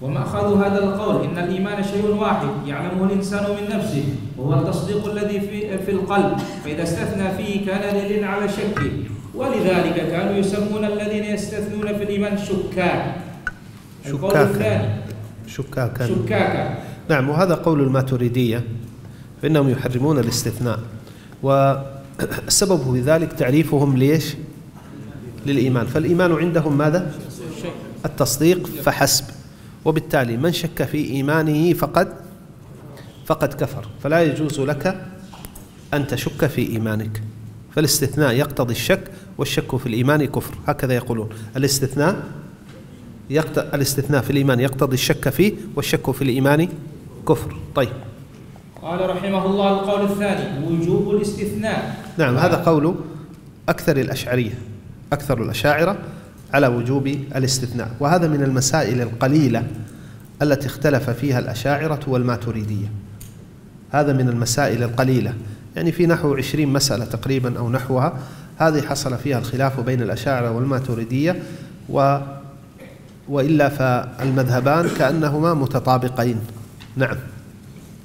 ومأخذ هذا القول إن الإيمان شيء واحد يعلمه الإنسان من نفسه. وهو التصديق الذي في, في القلب. فإذا استثنى فيه كان دليل على شكه. ولذلك كانوا يسمون الذين يستثنون في الإيمان شكاك. شكاكا. شكاكا. شكاكا. نعم وهذا قول الماتريدية فإنهم يحرمون الاستثناء. والسبب في ذلك تعريفهم ليش؟ للإيمان. فالإيمان عندهم ماذا؟ التصديق فحسب. وبالتالي من شك في إيمانه فقد فقد كفر. فلا يجوز لك أن تشك في إيمانك. فالاستثناء يقتضي الشك والشك في الإيمان كفر. هكذا يقولون. الاستثناء يقت... الاستثناء في الإيمان يقتضي الشك فيه والشك في الإيمان كفر. طيب. قال رحمه الله القول الثاني وجوب الاستثناء. نعم هذا قول أكثر الأشعرية أكثر الأشاعرة على وجوب الاستثناء. وهذا من المسائل القليلة التي اختلف فيها الأشاعرة والماتريدية. هذا من المسائل القليلة. يعني في نحو عشرين مسألة تقريبا أو نحوها. هذه حصل فيها الخلاف بين الأشاعرة والماتريدية و وإلا فالمذهبان كأنهما متطابقين. نعم.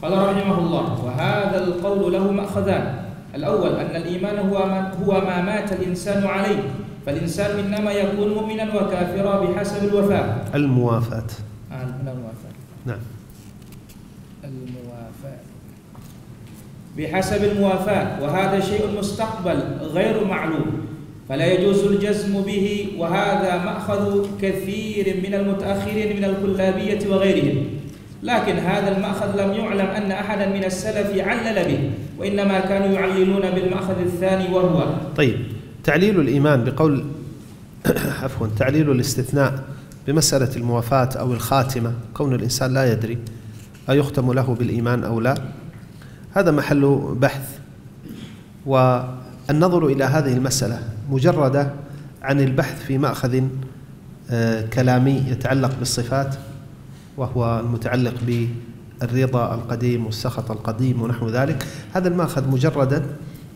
قال رحمه الله وهذا القول له مأخذان. الأول أن الإيمان هو ما, هو ما مات الإنسان عليه. فالإنسان إنما يكون مؤمنا وكافرا بحسب الوفاة الموافاة. آه الموافاة. نعم الموافاة بحسب الموافاة وهذا شيء مستقبل غير معلوم فلا يجوز الجزم به وهذا مأخذ كثير من المتأخرين من الكلابية وغيرهم. لكن هذا المأخذ لم يعلم أن أحدا من السلف علل به وإنما كانوا يعللون بالمأخذ الثاني وهو طيب تعليل الإيمان بقول عفوا تعليل الاستثناء بمسألة الموافاة أو الخاتمة كون الإنسان لا يدري أيختم له بالإيمان أو لا؟ هذا محل بحث. والنظر إلى هذه المسألة مجردة عن البحث في مأخذ آه، كلامي يتعلق بالصفات وهو المتعلق بالرضا القديم والسخط القديم ونحو ذلك. هذا المأخذ مجردا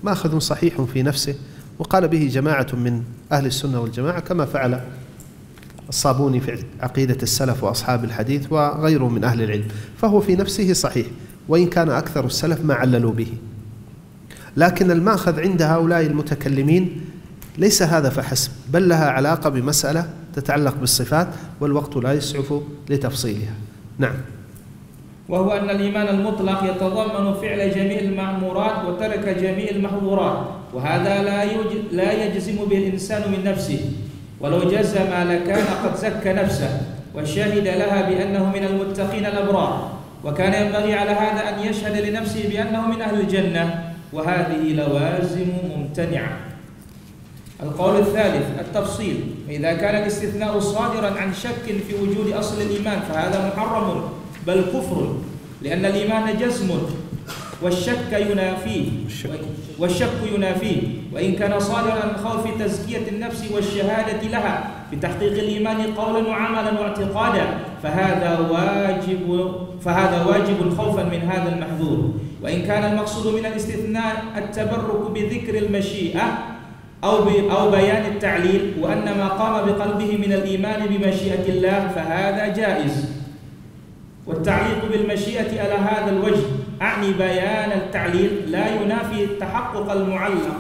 مأخذ صحيح في نفسه وقال به جماعة من أهل السنة والجماعة كما فعل الصابوني في عقيدة السلف وأصحاب الحديث وغيره من أهل العلم فهو في نفسه صحيح. وإن كان أكثر السلف ما عللوا به. لكن المأخذ عند هؤلاء المتكلمين ليس هذا فحسب بل لها علاقة بمسألة تتعلق بالصفات والوقت لا يسعف لتفصيلها. نعم. وهو أن الإيمان المطلق يتضمن فعل جميع المأمورات وترك جميع المحظورات وهذا لا لا يجزم به الإنسان من نفسه. ولو جزم لكان قد زكى نفسه وشهد لها بأنه من المتقين الأبرار. وكان ينبغي على هذا أن يشهد لنفسه بأنه من أهل الجنة وهذه لوازم ممتنعة. القول الثالث التفصيل. إذا كان الاستثناء صادرا عن شك في وجود أصل الإيمان فهذا محرم بل كفر لأن الإيمان جزم والشك ينافيه. والشك ينافيه. وإن كان صادرا عن خوف تزكية النفس والشهادة لها بتحقيق الإيمان قولا وعملا واعتقادا فهذا واجب فهذا واجب خوفا من هذا المحذور. وإن كان المقصود من الاستثناء التبرك بذكر المشيئة أو أو بيان التعليل وأن ما قام بقلبه من الإيمان بمشيئة الله فهذا جائز. والتعليق بالمشيئة على هذا الوجه أعني بيان التعليل لا ينافي تحقق المعلق.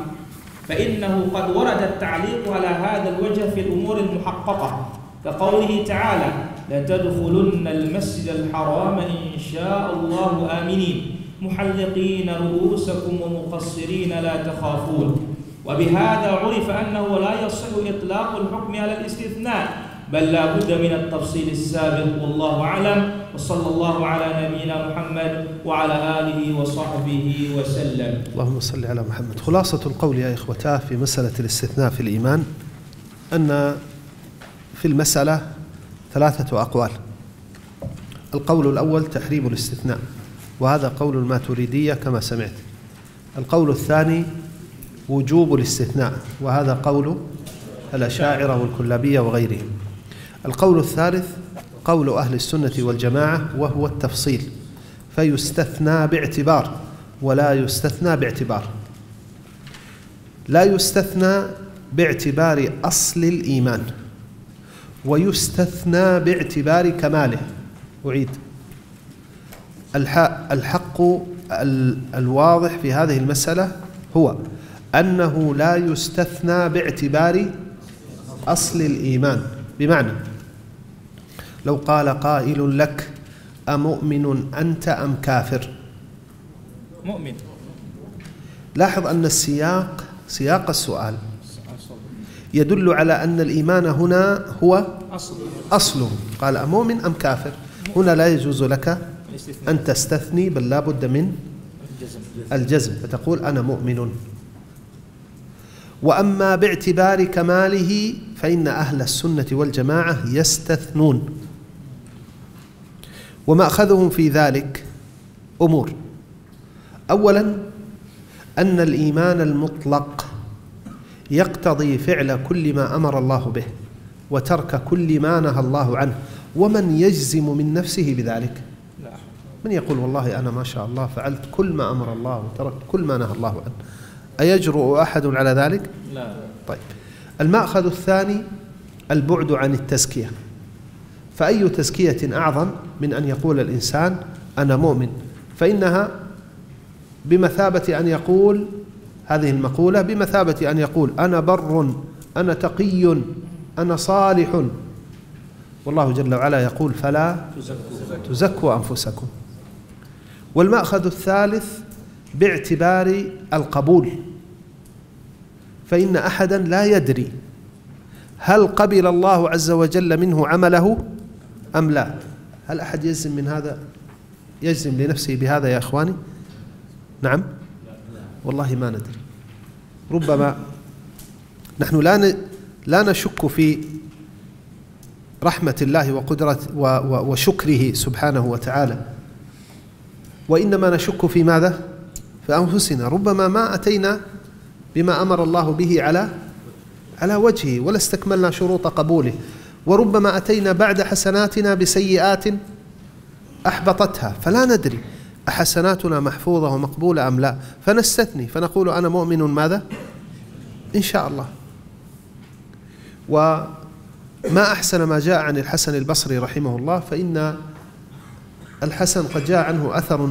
فإنه قد ورد التعليق على هذا الوجه في الأمور المحققة. كقوله تعالى لتدخلن المسجد الحرام إن شاء الله آمنين. محلقين رؤوسكم ومقصرين لا تخافون. وبهذا عرف أنه لا يصح إطلاق الحكم على الاستثناء. بل لا بد من التفصيل السابق والله أعلم. وصلى الله على نبينا محمد وعلى آله وصحبه وسلم. اللهم صل على محمد. خلاصة القول يا إخوتاه في مسألة الاستثناء في الإيمان أن في المسألة ثلاثة أقوال. القول الأول تحريم الاستثناء وهذا قول الماتريدية كما سمعت. القول الثاني وجوب الاستثناء وهذا قول الأشاعرة والكلابية وغيرهم. القول الثالث قول أهل السنة والجماعة وهو التفصيل فيستثنى باعتبار ولا يستثنى باعتبار. لا يستثنى باعتبار أصل الإيمان ويستثنى باعتبار كماله. أعيد. الحق الواضح في هذه المسألة هو أنه لا يستثنى باعتبار أصل الإيمان. بمعنى لو قال قائل لك أمؤمن أنت أم كافر؟ مؤمن. لاحظ أن السياق سياق السؤال يدل على أن الإيمان هنا هو أصله قال أمؤمن أم كافر؟ هنا لا يجوز لك أن تستثني بل لا بد من الجزم. فتقول أنا مؤمن. وأما باعتبار كماله فإن أهل السنة والجماعة يستثنون. ومأخذهم في ذلك أمور. اولا أن الإيمان المطلق يقتضي فعل كل ما أمر الله به وترك كل ما نهى الله عنه. ومن يجزم من نفسه بذلك؟ من يقول والله أنا ما شاء الله فعلت كل ما أمر الله وتركت كل ما نهى الله عنه. أيجرؤ أحد على ذلك؟ لا. طيب. المأخذ الثاني البعد عن التزكية. فأي تزكية أعظم من أن يقول الإنسان أنا مؤمن؟ فإنها بمثابة أن يقول هذه المقولة بمثابة أن يقول أنا بر أنا تقي أنا صالح. والله جل وعلا يقول فلا تزكوا أنفسكم. والمأخذ الثالث باعتبار القبول. فإن أحدا لا يدري هل قبل الله عز وجل منه عمله أم لا؟ هل أحد يجزم من هذا؟ يجزم لنفسه بهذا يا إخواني؟ نعم؟ والله ما ندري. ربما نحن لا لا نشك في رحمة الله وقدرة وشكره سبحانه وتعالى. وإنما نشك في ماذا؟ في أنفسنا. ربما ما أتينا بما أمر الله به على على وجهه ولا استكملنا شروط قبوله. وربما أتينا بعد حسناتنا بسيئات أحبطتها. فلا ندري أحسناتنا محفوظة ومقبولة أم لا. فنستثني فنقول أنا مؤمن ماذا؟ إن شاء الله. وما أحسن ما جاء عن الحسن البصري رحمه الله فإن الحسن قد جاء عنه أثر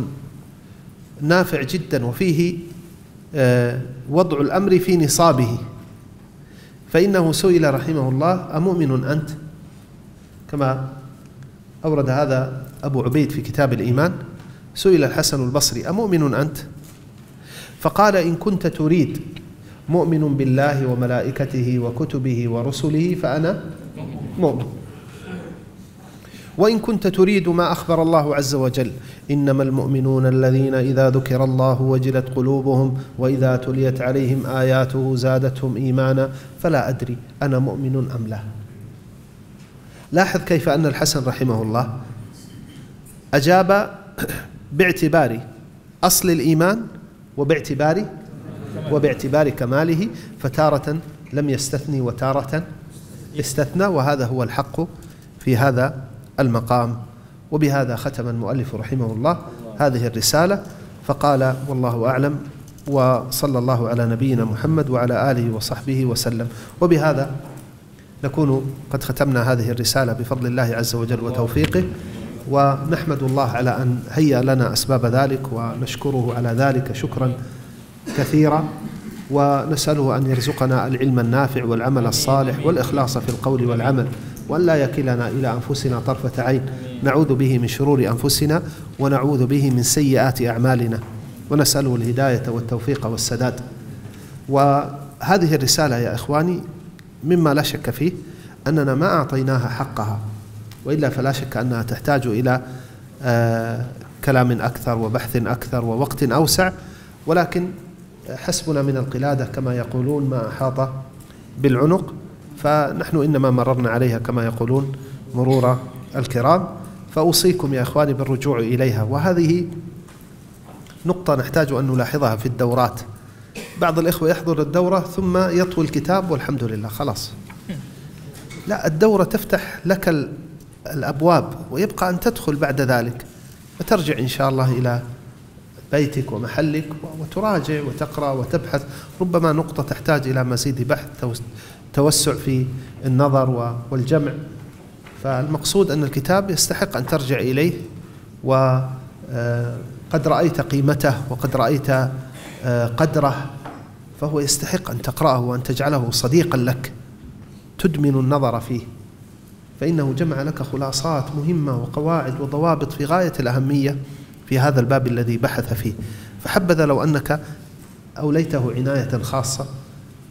نافع جدا وفيه آه، وضع الأمر في نصابه. فإنه سئل رحمه الله أمؤمن أنت؟ كما أورد هذا أبو عبيد في كتاب الإيمان سئل الحسن البصري أمؤمن أنت؟ فقال إن كنت تريد مؤمن بالله وملائكته وكتبه ورسله فأنا مؤمن. وإن كنت تريد ما أخبر الله عز وجل إنما المؤمنون الذين إذا ذكر الله وجلت قلوبهم وإذا تليت عليهم آياته زادتهم إيمانا فلا أدري أنا مؤمن أم لا. لاحظ كيف أن الحسن رحمه الله أجاب باعتبار أصل الإيمان وباعتبار وباعتبار كماله فتارة لم يستثني وتارة استثنى وهذا هو الحق في هذا المقام. وبهذا ختم المؤلف رحمه الله هذه الرسالة فقال والله أعلم وصلى الله على نبينا محمد وعلى آله وصحبه وسلم. وبهذا نكون قد ختمنا هذه الرسالة بفضل الله عز وجل وتوفيقه ونحمد الله على أن هيأ لنا أسباب ذلك ونشكره على ذلك شكرا كثيرا ونسأله أن يرزقنا العلم النافع والعمل الصالح والإخلاص في القول والعمل وأن لا يكلنا إلى أنفسنا طرفة عين. نعوذ به من شرور أنفسنا ونعوذ به من سيئات أعمالنا ونسأله الهداية والتوفيق والسداد. وهذه الرسالة يا إخواني مما لا شك فيه أننا ما أعطيناها حقها وإلا فلا شك أنها تحتاج إلى آه كلام أكثر وبحث أكثر ووقت أوسع ولكن حسبنا من القلادة كما يقولون ما أحاط بالعنق فنحن إنما مررنا عليها كما يقولون مرور الكرام. فأوصيكم يا إخواني بالرجوع إليها وهذه نقطة نحتاج أن نلاحظها في الدورات. بعض الإخوة يحضر الدورة ثم يطوي الكتاب والحمد لله خلاص. لا الدورة تفتح لك الأبواب ويبقى أن تدخل بعد ذلك. وترجع إن شاء الله إلى بيتك ومحلك وتراجع وتقرأ وتبحث. ربما نقطة تحتاج إلى مزيد بحث توسع في النظر والجمع. فالمقصود أن الكتاب يستحق أن ترجع إليه وقد آه، رأيت قيمته وقد رأيت آه، قدره. فهو يستحق أن تقرأه وأن تجعله صديقا لك. تدمن النظر فيه. فإنه جمع لك خلاصات مهمة وقواعد وضوابط في غاية الأهمية في هذا الباب الذي بحث فيه. فحبذا لو أنك أوليته عناية خاصة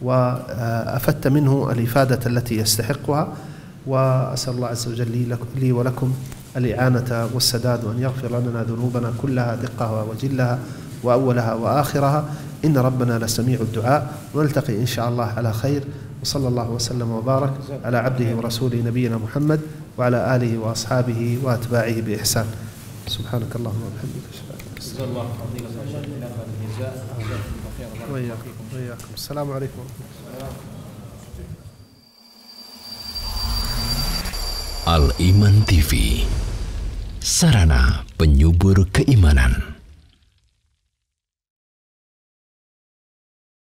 وأفدت منه الإفادة التي يستحقها وأسأل الله عز وجل لي ولكم الإعانة والسداد وأن يغفر لنا ذنوبنا كلها دقها وجلها وأولها وآخرها. إن ربنا لسميع الدعاء ونلتقي إن شاء الله على خير. وصلى الله وسلم وبارك على عبده ورسوله نبينا محمد وعلى آله وأصحابه وأتباعه بإحسان. سبحانك اللهم وبحمدك أشهد أن السلام عليكم Al Iman TV Sarana penyubur keimanan.